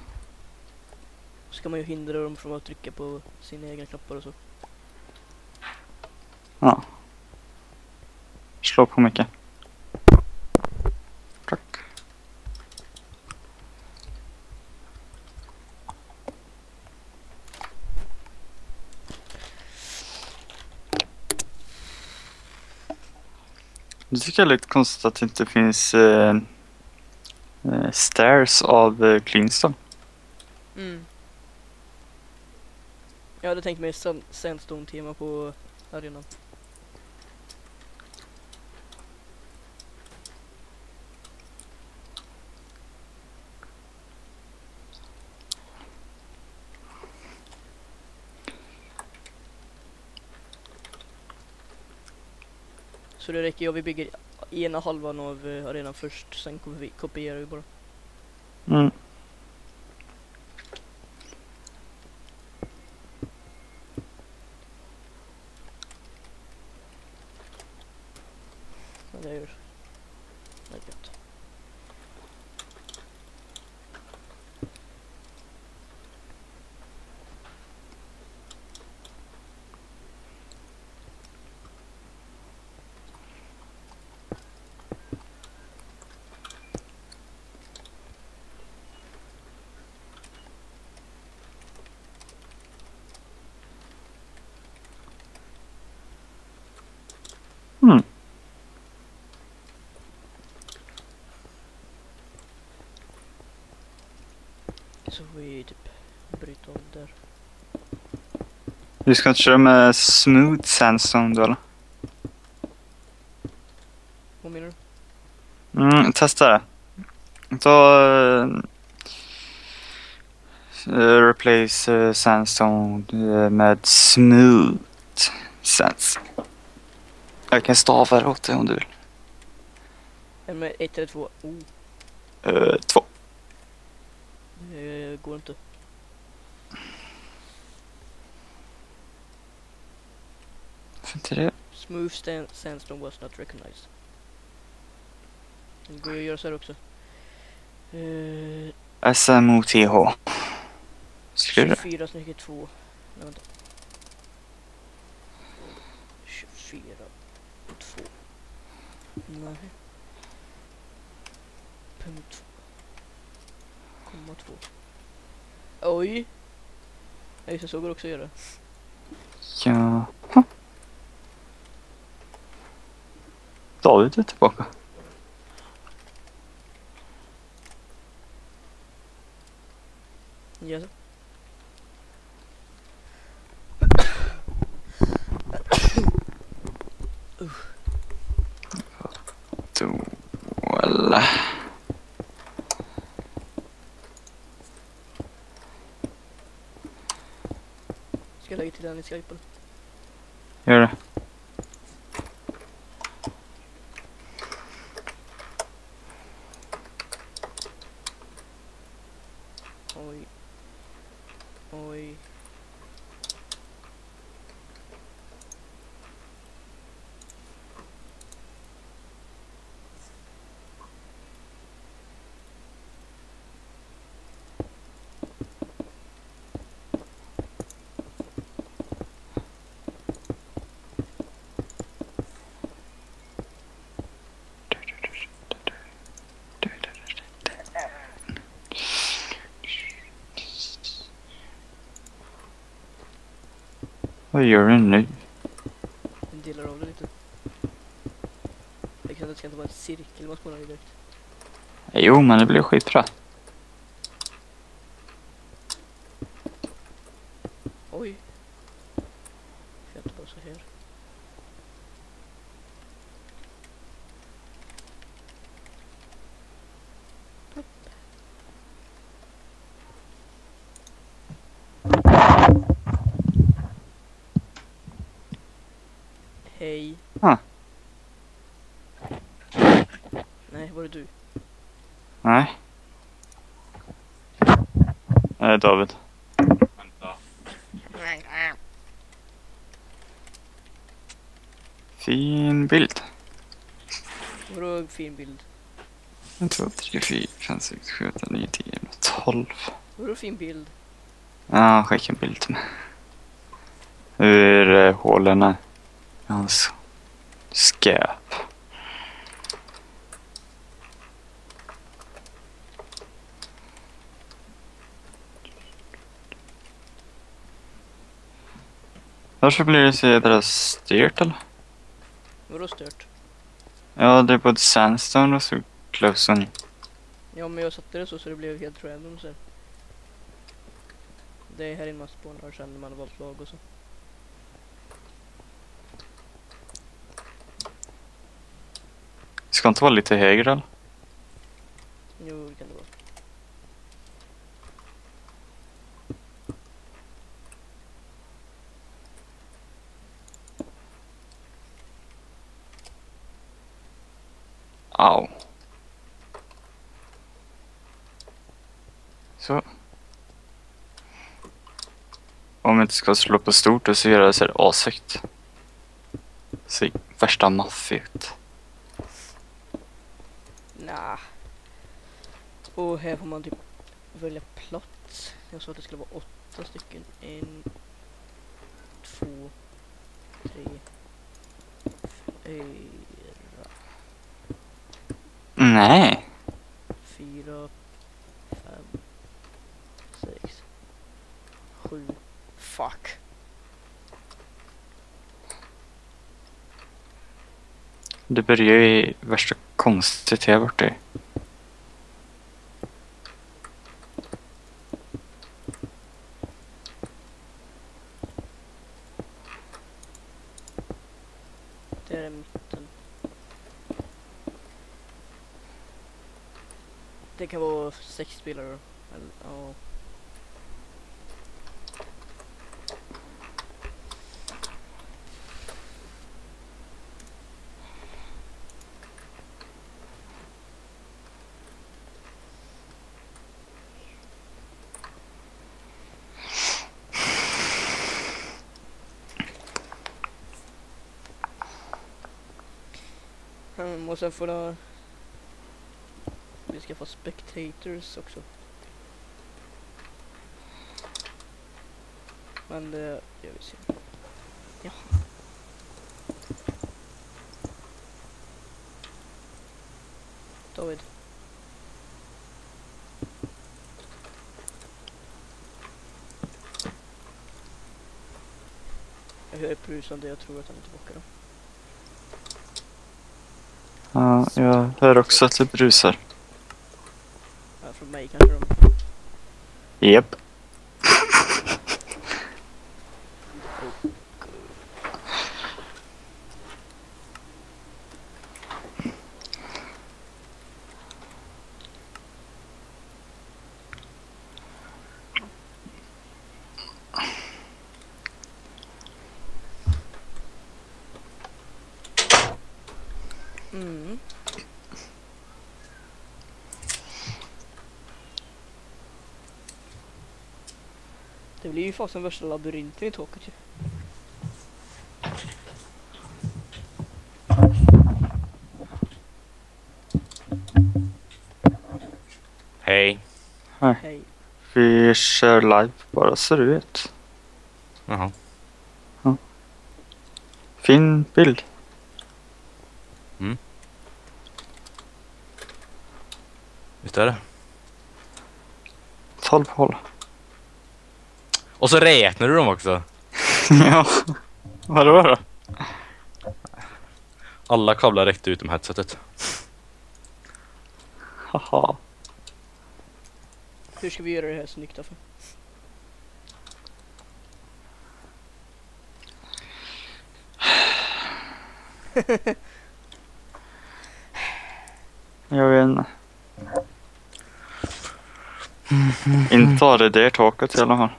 Speaker 2: ska man ju hindra dem från att trycka på sina egna knappar och så.
Speaker 1: Ja. Slå på mycket. Det tycker jag är lite konstigt att det inte finns eh, eh stairs av eh, Cleanstone.
Speaker 2: Mm. Jag hade tänkt mig sandstone-tema på arenan. Så det räcker ju om vi bygger ena halvan av eh, arenan först, sen kopierar vi bara.
Speaker 1: Mm.
Speaker 2: Vi typ bryta där.
Speaker 1: Du ska inte köra med smooth sandstone då eller?
Speaker 2: Vad menar du?
Speaker 1: Mm, testa det. Ta... Uh, replace uh, sandstone uh, med smooth sandstone. Jag kan stava det åt dig om du vill.
Speaker 2: En med ett eller två? Oh,
Speaker 1: Uh, två.
Speaker 2: det går inte.
Speaker 1: Varför inte det?
Speaker 2: Smooth stand sandstone was not recognized. Det går ju att göra så här också. Uh,
Speaker 1: SMOTH. Skulle det?
Speaker 2: 24 snyggt 2. Nej vänta. 24 och 2. Nej. Punkt 2. Komma 2. Oj. Ja just det, så går det också att göra.
Speaker 1: Ja. David är tillbaka.
Speaker 2: Yes.
Speaker 1: Då, eller.
Speaker 2: Ska jag lägga till den i skypen?
Speaker 1: Gör det. Vad gör du nu?
Speaker 2: Den delar av det lite. Jag kan, det ska inte vara en cirkel man spånar i direkt.
Speaker 1: Jo, men det blir skitbra.
Speaker 2: Oj. Får jag inte bara så här? Hej.
Speaker 1: Ah.
Speaker 2: Nej, var det du?
Speaker 1: Nej. Nej, David. Fin bild.
Speaker 2: Vadå fin bild?
Speaker 1: 1, 2, 3, 4, 5, 6, 7, 8, 9, 10, 11, 12.
Speaker 2: Vadå fin bild?
Speaker 1: Ja, skicka en bild till mig. Hur uh, hålen är. Hans Varför blir det så jädra styrt eller?
Speaker 2: Vadå stört?
Speaker 1: Ja, det är både sandstone och så close on.
Speaker 2: Ja men jag satte det så så det blev helt random så här. Det är här inne man spånar sen när man valt lag och så.
Speaker 1: Ska inte vara lite högre eller?
Speaker 2: Jo det kan det vara.
Speaker 1: Au. Så. Om jag inte ska slå på stort och så göra det så här ashögt. Ser värsta maffig ut.
Speaker 2: Nah. Och här får man typ välja plats. Jag sa att det skulle vara åtta stycken. En, två, tre, fyra,
Speaker 1: Nej.
Speaker 2: fyra, fem, sex, sju. Fuck.
Speaker 1: Det börjar ju i värsta konstigt här borta.
Speaker 2: Det är i mitten. Det kan vara sex spelare. Eller, ja. Mm, och sen får du... Vi ska få spectators också. Men det gör vi sen. Ja. David. Jag hör brusande, jag tror att han är tillbaka då.
Speaker 1: Ja, jag hör också att det brusar.
Speaker 2: Ja, från mig kanske de...
Speaker 1: Japp.
Speaker 2: Mm. Det blir ju fasen värsta labyrinten i taket ju.
Speaker 3: Hej.
Speaker 2: Hej.
Speaker 1: Vi kör live bara så du vet.
Speaker 3: Jaha.
Speaker 1: Fin bild.
Speaker 3: Visst är det?
Speaker 1: 12 håll.
Speaker 3: Och så räknar du dem också.
Speaker 1: ja. Vadå då?
Speaker 3: Alla kablar räckte utom headsetet.
Speaker 1: Haha.
Speaker 2: Hur ska vi göra det här snyggt? För?
Speaker 1: Jag vet inte. Inte har det där taket i alla fall.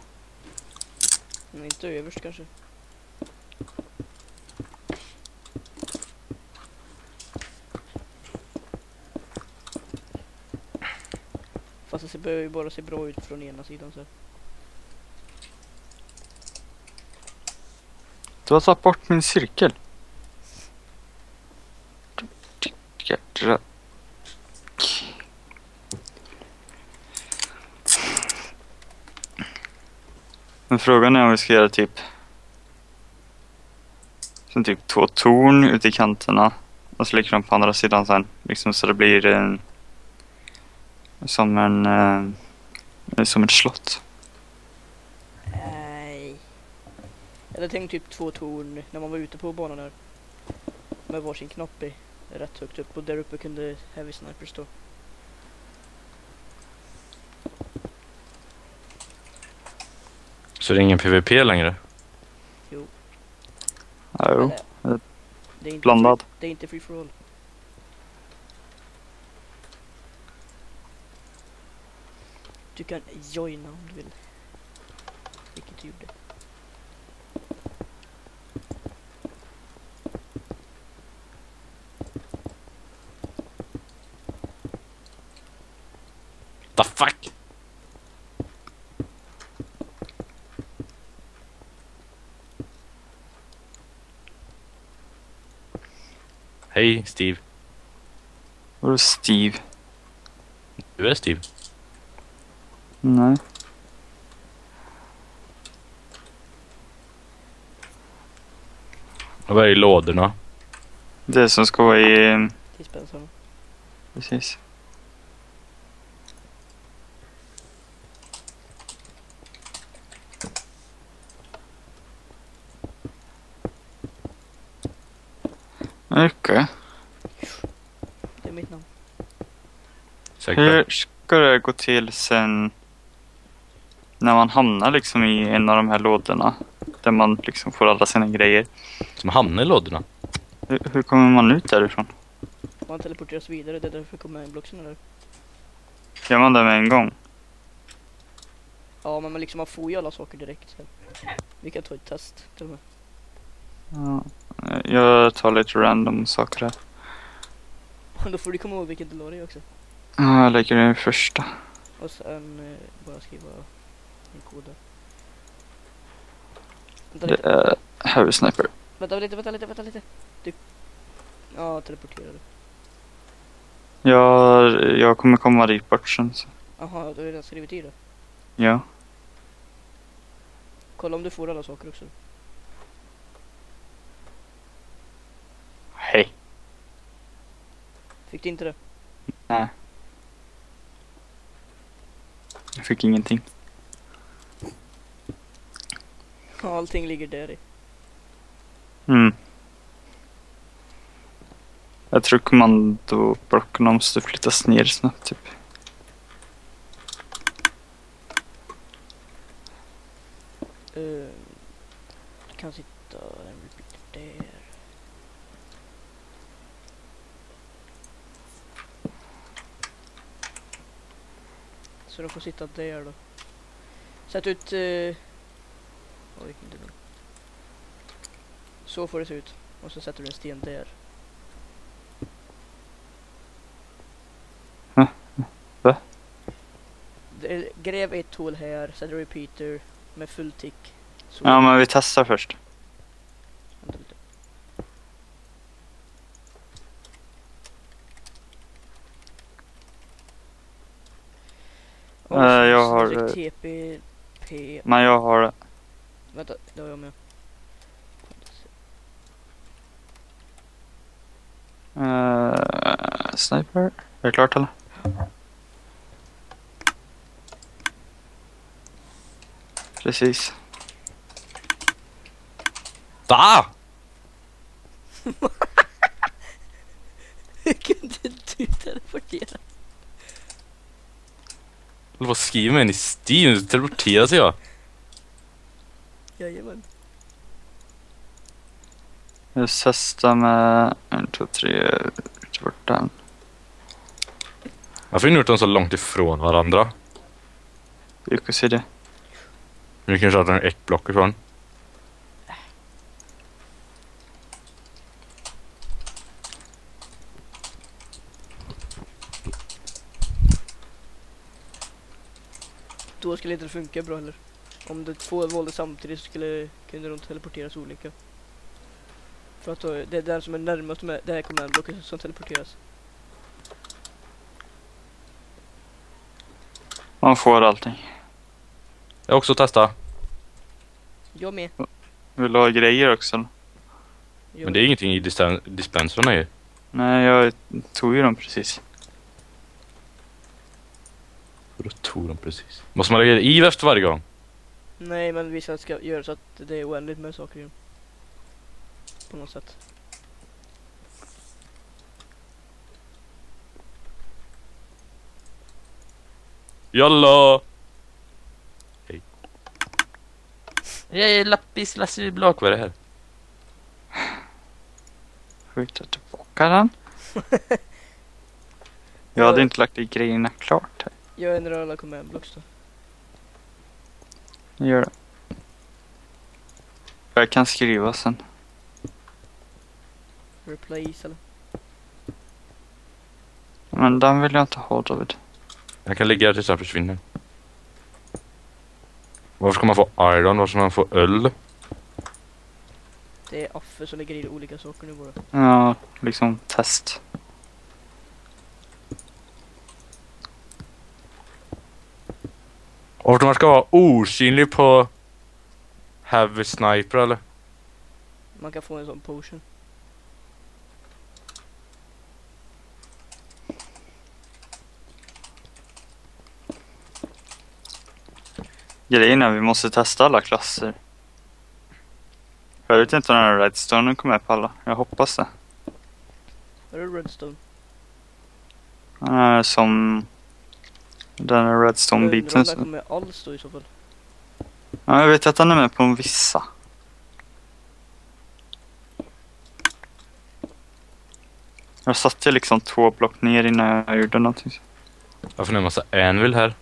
Speaker 2: Men överst kanske. Fast det behöver ju bara se bra ut från ena sidan så.
Speaker 1: Du har tagit bort min cirkel. Jädra. Men frågan är om vi ska göra typ som typ två torn ute i kanterna och så lägger de på andra sidan sen. Liksom så det blir en som en eh, som ett slott.
Speaker 2: Nej. Jag hade tänkt typ två torn när man var ute på banan här. Med varsin knopp i. Rätt högt upp och där uppe kunde Heavy Snipers stå.
Speaker 3: Så det är ingen PVP längre?
Speaker 1: Ja, jo,
Speaker 2: Eller, det är inte
Speaker 1: blandad.
Speaker 2: Free, det är inte free for all. Du kan joina om du vill. Vilket du gjorde.
Speaker 3: The fuck? Hej Steve.
Speaker 1: Vadå Steve?
Speaker 3: Du är Steve.
Speaker 1: Nej.
Speaker 3: Och vad är i lådorna?
Speaker 1: Det som ska vara i...
Speaker 2: Dispensarna.
Speaker 1: Precis. Mycket.
Speaker 2: Det är mitt namn.
Speaker 3: Säkert.
Speaker 1: Hur ska det gå till sen när man hamnar liksom i en av de här lådorna? Där man liksom får alla sina grejer.
Speaker 3: Som hamnar i lådorna.
Speaker 1: Hur, hur kommer man ut därifrån?
Speaker 2: Man teleporteras vidare, det är därför kommer blocksen där.
Speaker 1: Gör man det med en gång?
Speaker 2: Ja, men man liksom man får ju alla saker direkt. Så. Vi kan ta ett test till och med.
Speaker 1: Ja. Jag tar lite random saker här.
Speaker 2: Då får du komma ihåg vilken du la dig också.
Speaker 1: Ja, jag lägger den i första.
Speaker 2: Och sen eh, bara skriva en kod där. Vänta
Speaker 1: Det
Speaker 2: lite,
Speaker 1: är Heavy Sniper.
Speaker 2: vänta lite, vänta lite, vänta lite. Du... Ja, teleportera du.
Speaker 1: Jag, jag kommer komma dit bort sen.
Speaker 2: Jaha, du har redan skrivit i det.
Speaker 1: Ja.
Speaker 2: Kolla om du får alla saker också.
Speaker 1: Hej.
Speaker 2: Fick du inte det?
Speaker 1: Nej. Jag fick ingenting.
Speaker 2: Allting ligger där i.
Speaker 1: Mm. Jag tror kommandoblocken måste flyttas ner snabbt typ.
Speaker 2: Uh, kan sitta en repeater där. Så de får sitta där då. Sätt ut... Uh... Oj, inte nu. Så får det se ut. Och så sätter du en sten där.
Speaker 1: Va?
Speaker 2: Gräv ett hål här, sätter repeater med full tick. Så.
Speaker 1: Ja men vi testar först.
Speaker 2: Vänta lite.
Speaker 1: Eh, jag har, eh,
Speaker 2: TP, P,
Speaker 1: Men jag har
Speaker 2: vänta, det har jag med.
Speaker 1: uh, Sniper. Är det klart eller? Precis.
Speaker 3: Va?
Speaker 2: Hur kunde du teleportera?
Speaker 3: Att skriva med en i Steam, så teleporteras jag.
Speaker 2: Jajamän.
Speaker 1: Jag testar med en, två, tre, ta bort den.
Speaker 3: Varför har ni gjort dem så långt ifrån varandra?
Speaker 1: Vi kan se det.
Speaker 3: Vi kan köra den ett block ifrån.
Speaker 2: Då skulle inte det funka bra heller. Om det två valde samtidigt så skulle, kunde de teleporteras olika. För att då, det är den som är närmast med det här commandblocket som teleporteras.
Speaker 1: Man får allting.
Speaker 3: Jag också testat.
Speaker 2: Jag med.
Speaker 1: Vill du ha grejer också?
Speaker 3: Men det är ingenting i dispen- dispenserna ju.
Speaker 1: Nej, jag tog ju dem precis.
Speaker 3: Vadå tog de precis? Måste man lägga i efter varje gång?
Speaker 2: Nej, men vissa ska göra så att det är oändligt med saker dem. På något sätt.
Speaker 3: Jalla! Hej. Jag är lappis lassiblock, vad är det här?
Speaker 1: Skjuta tillbaka den. Jag hade inte lagt i grejerna klart här.
Speaker 2: Jag ändrar alla commandblocks då.
Speaker 1: Jag gör det. Jag kan skriva sen.
Speaker 2: Replace eller?
Speaker 1: Men den vill jag inte ha David.
Speaker 3: Jag kan ligga här tills den försvinner. Varför ska man få iron? Varför ska man få öl?
Speaker 2: Det är Affe som lägger i olika saker nu bara.
Speaker 1: Ja, liksom test.
Speaker 3: Och man ska vara osynlig på Heavy Sniper eller?
Speaker 2: Man kan få en sån potion.
Speaker 1: Grejen är vi måste testa alla klasser. Jag vet inte om den här redstone kommer med på alla. Jag hoppas det.
Speaker 2: Är det redstone?
Speaker 1: Den är som den här
Speaker 2: Jag undrar
Speaker 1: redstone-biten.
Speaker 2: om den
Speaker 1: så-
Speaker 2: kommer med alls då i så fall.
Speaker 1: Ja, jag vet att den är med på vissa. Jag satte liksom två block ner innan jag gjorde någonting.
Speaker 3: Varför är det en massa anvil här?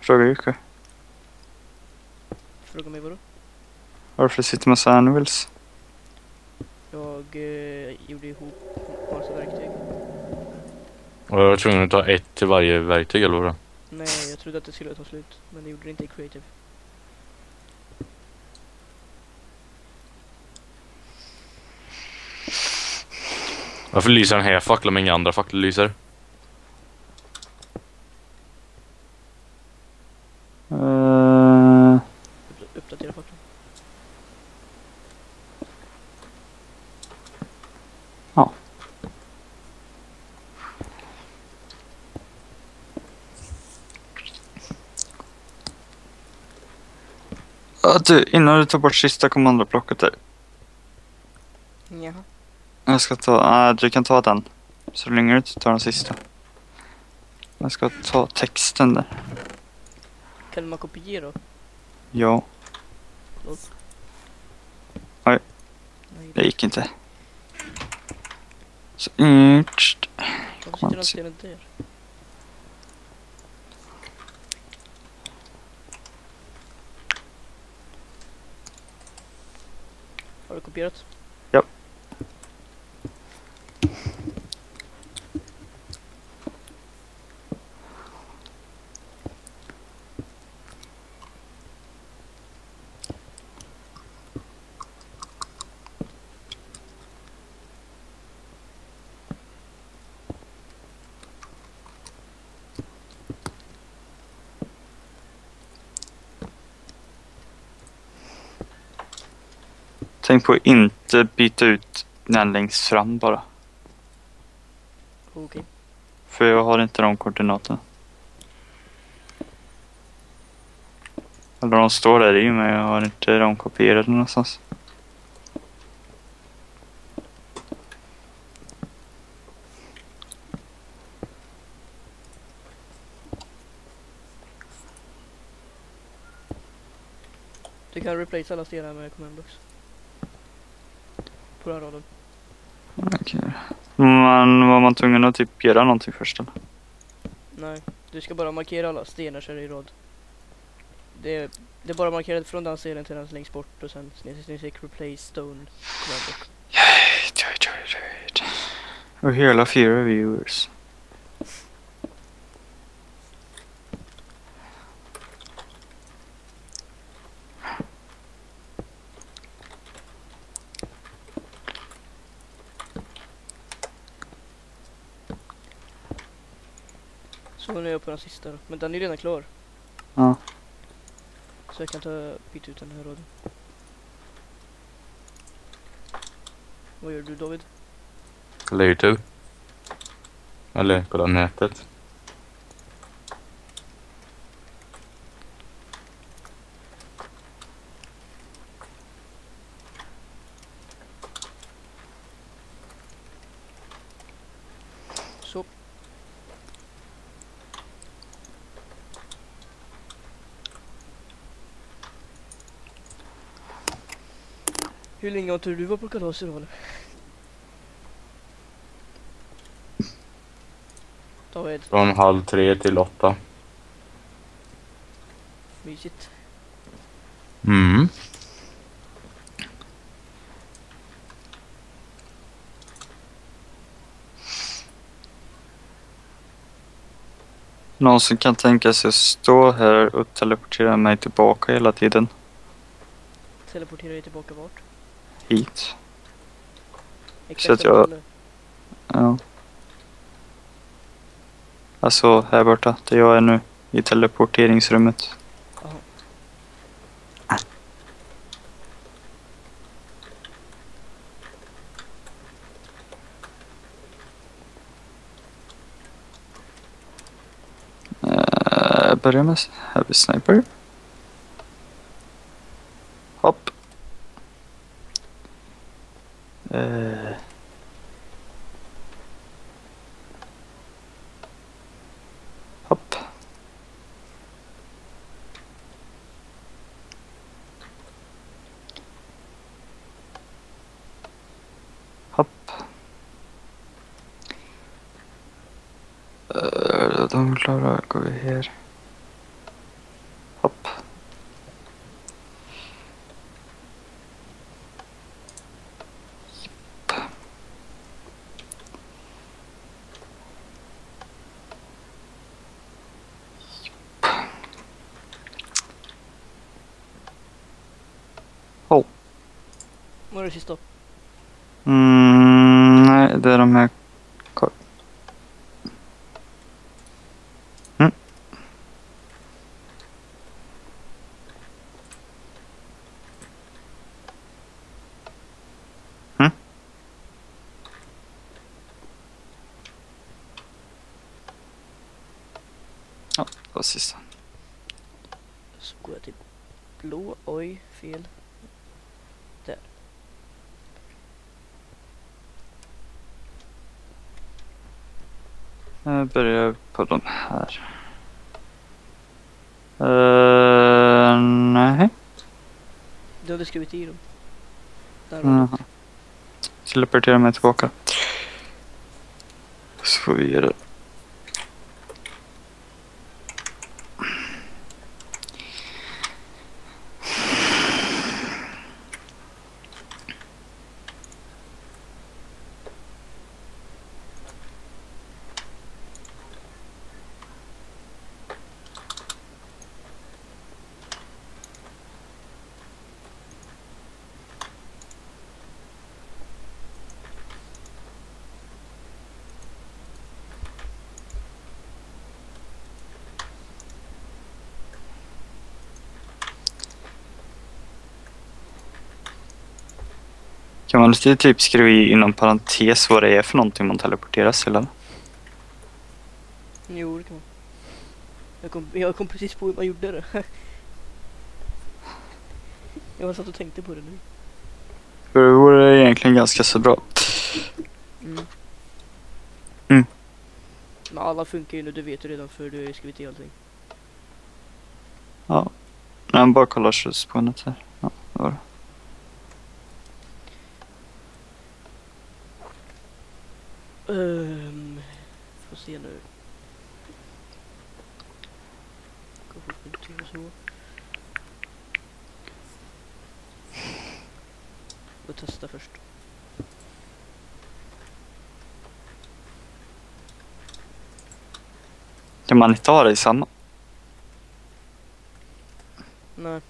Speaker 1: Fråga Jocke.
Speaker 2: Fråga mig vadå?
Speaker 1: Varför sitter massa anvils?
Speaker 2: Jag eh, gjorde ihop massa verktyg.
Speaker 3: Och jag var tvungen att ta ett till varje verktyg eller vadå?
Speaker 2: Nej, jag trodde att det skulle ta slut. Men det gjorde det inte i creative.
Speaker 3: Varför lyser den här facklan men inga andra facklor lyser?
Speaker 1: Uh,
Speaker 2: Upp- Uppdatera facklan.
Speaker 1: Ja. Ja, du, innan du tar bort sista kommandoblocket där.
Speaker 2: Jaha.
Speaker 1: Jag ska ta, ah, du kan ta den. Så länge du inte tar den sista. Jag ska ta texten där.
Speaker 2: Kan man kopiera?
Speaker 1: Ja,
Speaker 2: Nej,
Speaker 1: det gick inte. Så, mm.
Speaker 2: Varför sitter den där? Har
Speaker 1: på att inte byta ut den längst fram bara.
Speaker 2: Okej.
Speaker 1: För jag har inte de koordinaterna. Eller de står där i men jag har inte de kopierade någonstans.
Speaker 2: Du kan replace alla stenar med command blocks. På den raden.
Speaker 1: Okej. Men var man tvungen att typ göra någonting först eller?
Speaker 2: Nej, du ska bara markera alla stenar så är det i rad. Det är, det är bara markerat från den stenen till den längst bort och sen snedstreck replace stone command block.
Speaker 1: Och hela fyra viewers.
Speaker 2: Så nu är jag på den sista då. Men den är redan klar.
Speaker 1: Ja.
Speaker 2: Så jag kan ta byta ut den här raden. Vad gör du David?
Speaker 3: Youtube. Eller kolla nätet.
Speaker 2: Så. Har inte du varit på kalas idag eller? David,
Speaker 3: Från halv tre till åtta.
Speaker 2: mysigt.
Speaker 3: Mm.
Speaker 1: Någon som kan tänka sig att stå här och teleportera mig tillbaka hela tiden.
Speaker 2: Teleportera dig tillbaka vart?
Speaker 1: Hit.
Speaker 2: Exakt
Speaker 1: Så att jag-. Ja. Alltså här borta, där jag är nu. I teleporteringsrummet.
Speaker 2: Jaha.
Speaker 1: Uh, börjar med Heavy Sniper. Hopp. Uh, hopp. Hopp. Uh, da må vi klare å
Speaker 2: gå her. Jag
Speaker 1: börjar på de här. Uh, nej.
Speaker 2: Du hade skrivit i dem. Där var det.
Speaker 1: Jaha. Teleportera mig tillbaka. Så får vi göra Kan man lite typ skriva inom parentes vad det är för någonting man teleporteras till? eller?
Speaker 2: Jo, det kan man. Jag kom, jag kom precis på hur man gjorde det. jag var satt och tänkte på det nu.
Speaker 1: För det vore egentligen ganska så bra.
Speaker 2: Mm.
Speaker 1: Mm.
Speaker 2: Men alla funkar ju nu, det vet du redan för du har skrivit i allting.
Speaker 1: Ja. Nej, bara kollar köttspånet här. Ja, det var det.
Speaker 2: Um, får se nu. Gå fort med till och så. Och testa först.
Speaker 1: Kan man inte ha det i samma?
Speaker 2: Nej.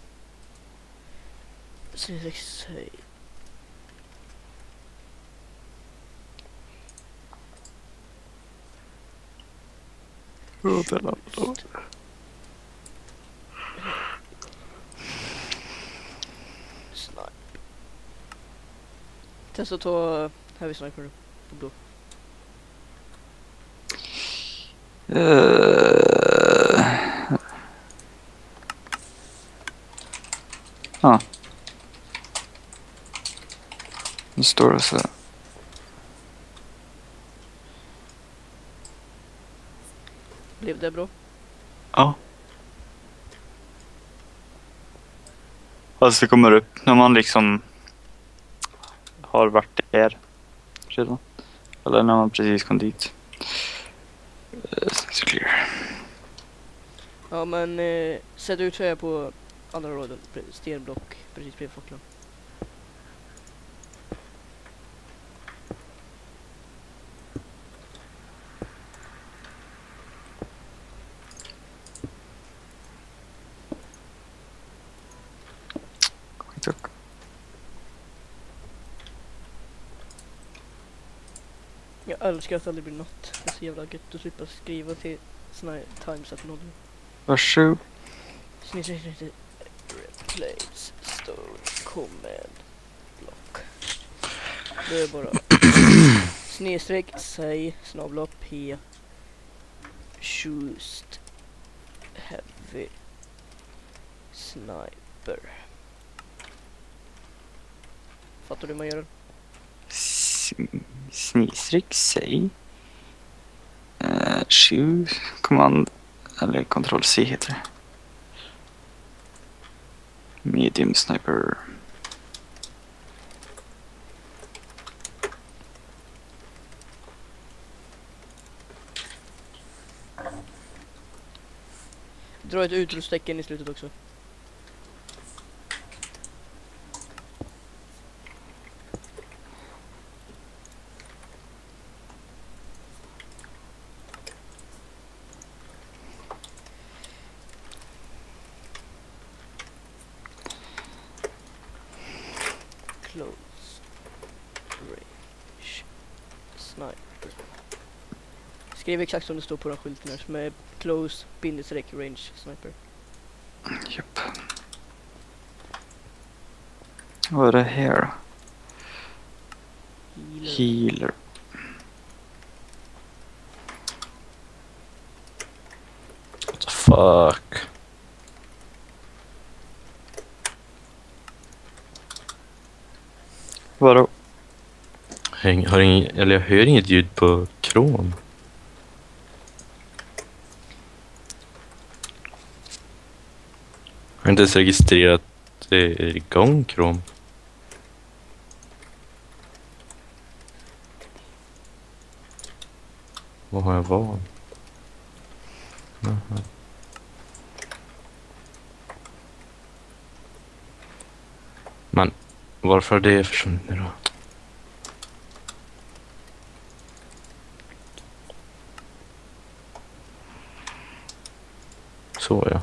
Speaker 2: Hej. Snipe. Testa att ta Heavy Sniper. På blå.
Speaker 1: Uh... Ja. Nu står det så här.
Speaker 2: Blev det bra?
Speaker 1: Ja. Alltså det kommer upp när man liksom har varit där redan. Eller när man precis kom dit. Uh, clear.
Speaker 2: Ja men eh, sätt ut tröja på andra raden. Pre- Stenblock precis bredvid facklan. Jag älskar att det aldrig blir natt. Det är så jävla gött att slippa skriva till såna här times at noll.
Speaker 1: Varsågod.
Speaker 2: Snitt, snitt, snitt, Replace stone command block. Det är bara snedstreck säg snabla p just heavy sniper. Fattar du hur man gör det?
Speaker 1: S- Snedstreck, säg. Uh, shoot, command, eller control C heter det medium sniper.
Speaker 2: Dra ett utropstecken i slutet också. Skriv exakt som det står på den skylten här som är close bindestreck range sniper.
Speaker 1: Japp. Vad är det här då?
Speaker 2: Healer.
Speaker 1: Healer.
Speaker 3: What the fuck?
Speaker 1: Vadå?
Speaker 3: Jag har ing- har ing, eller jag hör inget ljud på krom. Jag har inte ens registrerat eh, att det är igång Chrome. Vad har jag valt? Men varför har det försvunnit då? Så ja.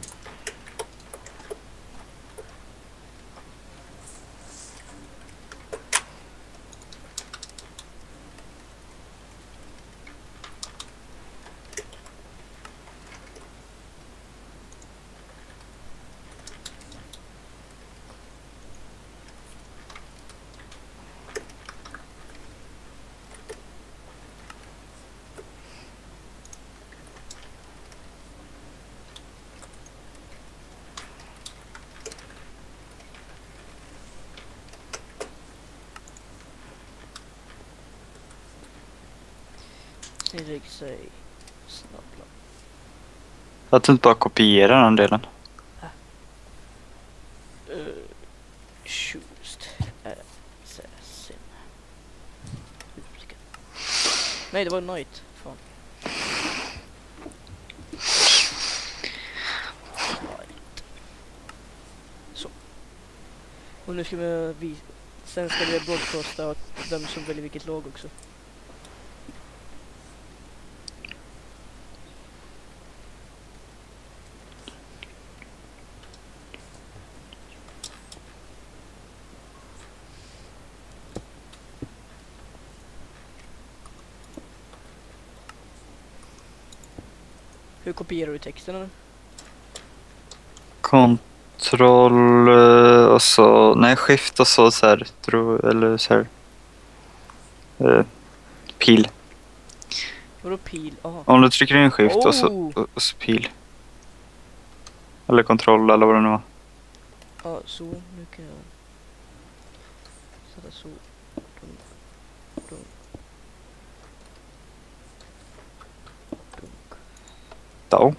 Speaker 2: Säg snabbla.
Speaker 1: Att du inte bara kopierar den delen.
Speaker 2: Uh, choose assassin. Nej, det var Knight. Fan. Så. Och nu ska vi... vi sen ska vi broadcasta vem som väljer vilket lag också. Hur kopierar du texten eller?
Speaker 1: Kontroll eh, och så, nej skift och så så här, dro, eller så här. Eh, pil.
Speaker 2: Vadå pil? Aha.
Speaker 1: Om du trycker in skift och, så,
Speaker 2: Oh.
Speaker 1: och, och så pil. Eller kontroll eller vad det nu var.
Speaker 2: Ja, så. Nu kan jag sätta så. Dunk. Dunk. Dunk.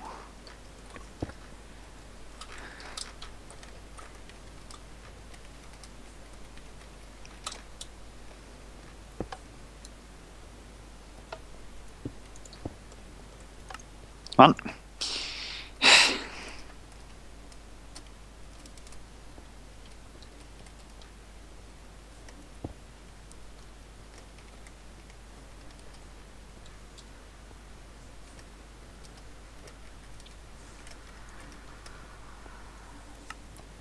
Speaker 1: Då. Man.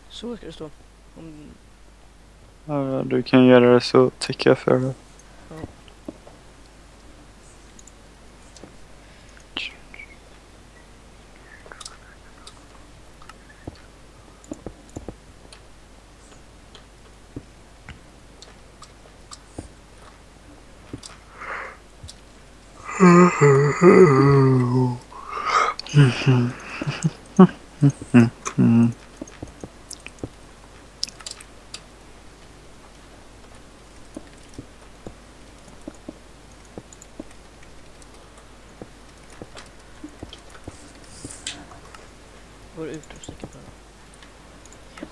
Speaker 2: Så ska det stå. Om,
Speaker 1: Ja, du kan göra det så tycker jag för det. Mm.
Speaker 2: var det utropstecken på den? Ja.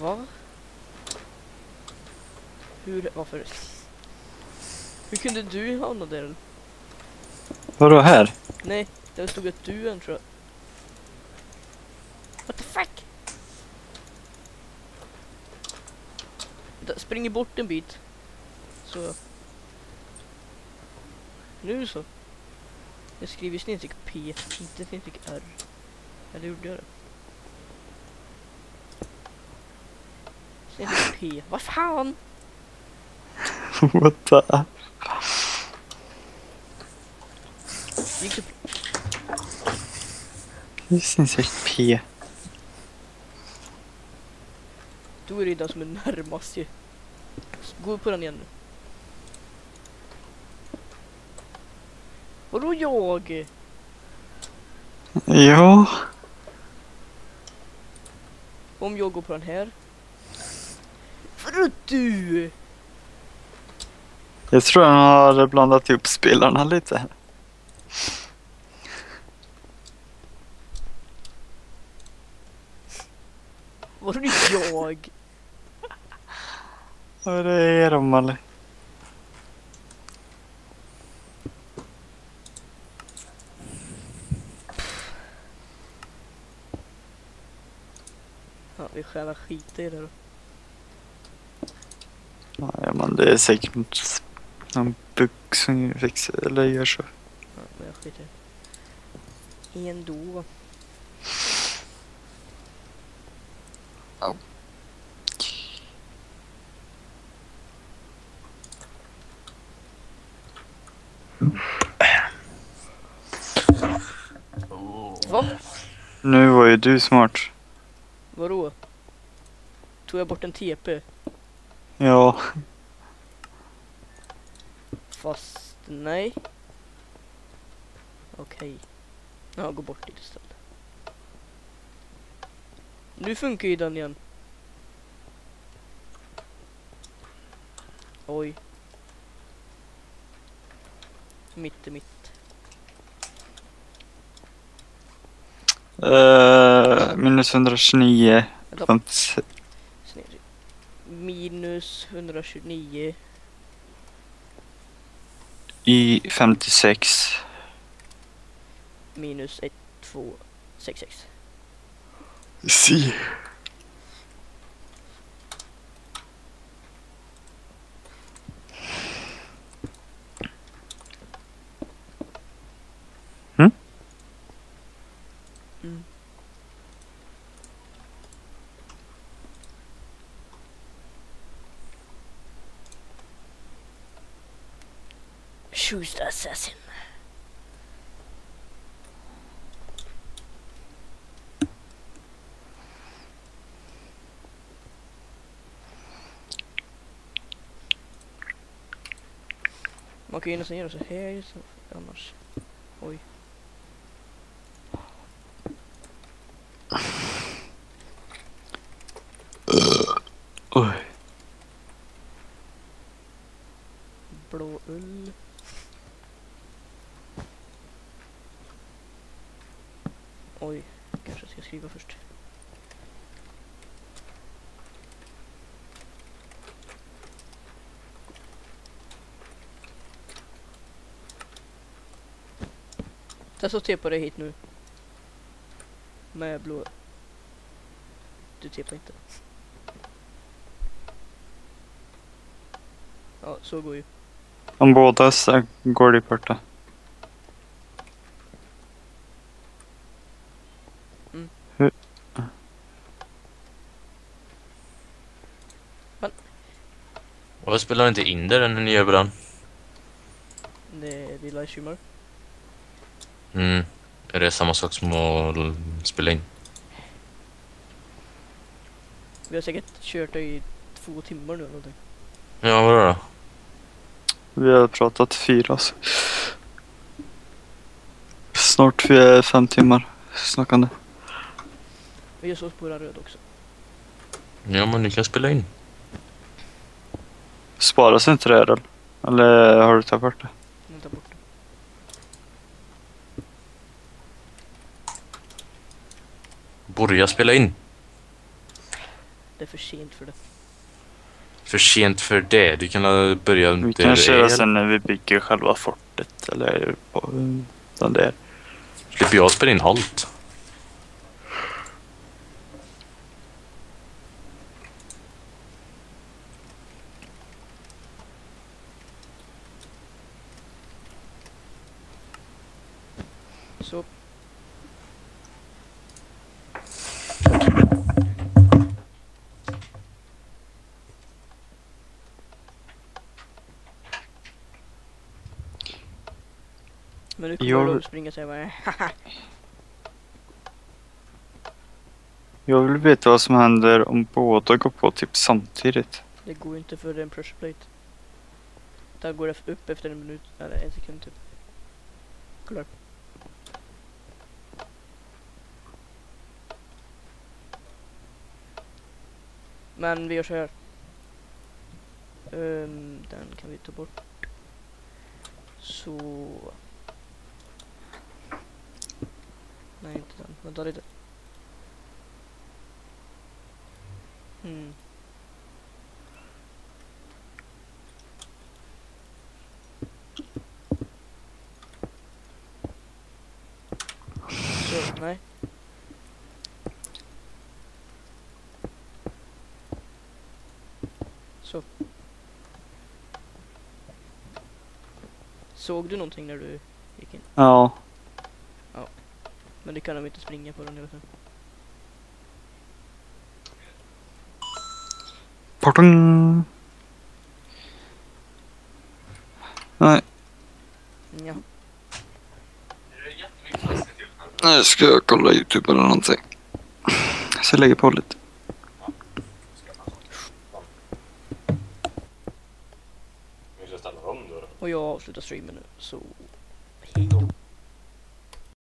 Speaker 2: Va? Hur, varför? Hur kunde du hamna där?
Speaker 1: Vadå här?
Speaker 2: Nej, där stod att du en tror jag. What the fuck? Vänta, Spring bort en bit. Så. Nu så. Jag skriver snedstreck P, inte snedstreck R. Eller gjorde jag det? Snedstreck P. Vad fan?
Speaker 1: What the?
Speaker 2: Gick det
Speaker 1: Det säkert P.
Speaker 2: Då är det den som är närmast ju. Gå på den igen nu. Vadå jag?
Speaker 1: Ja.
Speaker 2: Om jag går på den här? Du?
Speaker 1: Jag tror han har blandat ihop spelarna lite.
Speaker 2: Vadå jag?
Speaker 1: Ja, det är de eller?
Speaker 2: Ja, vi själva skiter i det då.
Speaker 1: Ja, men det är säkert någon bugg som fixar eller gör så.
Speaker 2: Ja, men jag skiter i. Ändå. Va?
Speaker 1: Nu var ju du smart.
Speaker 2: Vadå? Tog jag bort en TP?
Speaker 1: Ja.
Speaker 2: Fast nej. Okej. Ja, gå bort dit istället. Nu funkar ju den igen. Oj. Mitt är mitt.
Speaker 1: Uh, minus 129.
Speaker 2: Vänta,
Speaker 1: Fant-
Speaker 2: sned. Minus 129.
Speaker 1: I 56.
Speaker 2: Minus 1, 2, 6, 6.
Speaker 1: Si.
Speaker 2: Mm. Choose the assassin. Man kan ju nästan göra så här så annars. Oj.
Speaker 1: Oj.
Speaker 2: Blå ull. Oj, kanske ska skriva först. Testa så tepar dig hit nu. Med blå. Du tepar inte. Ja, så går ju.
Speaker 1: Om båda så går det borta.
Speaker 3: Varför spelar inte in det när ni gör ibland?
Speaker 2: Det, vi livestreamar.
Speaker 3: Mm. Är det samma sak som att spela in?
Speaker 2: Vi har säkert kört det i två timmar nu eller någonting.
Speaker 3: Ja, vadå då?
Speaker 1: Vi har pratat fyra. Så. Snart vi är fem timmar snackande.
Speaker 2: Vi gör sås på röd också.
Speaker 3: Ja, men ni kan spela in.
Speaker 1: Sparas inte det eller? Eller har du tagit bort det?
Speaker 2: Jag tar bort den.
Speaker 3: Börja spela in.
Speaker 2: Det är för sent för det.
Speaker 3: för sent för det. Du kan ha börjat
Speaker 1: Vi kan köra sen när vi bygger själva fortet eller på den där.
Speaker 3: Slipper jag spela in allt.
Speaker 2: Så. Men nu kommer
Speaker 1: Jag-
Speaker 2: de springa och säga bara haha.
Speaker 1: Jag vill veta vad som händer om båda går på typ samtidigt.
Speaker 2: Det går ju inte för en pressure plate. Där går det upp efter en minut, eller en sekund typ. Kolla. Men vi gör så här. Ehm, den kan vi ta bort. Så. Nej, inte den. Vänta lite. Hmm. Så, nej. Så. Såg du någonting när du gick in?
Speaker 1: Ja.
Speaker 2: Kan de inte springa på den nu.
Speaker 1: Pardon. Nej,
Speaker 2: Ja.
Speaker 1: nu ska jag kolla Youtube eller någonting. Så jag lägger på lite.
Speaker 3: Vi ska ställa om då.
Speaker 2: Och jag avslutar streamen nu, så hej då.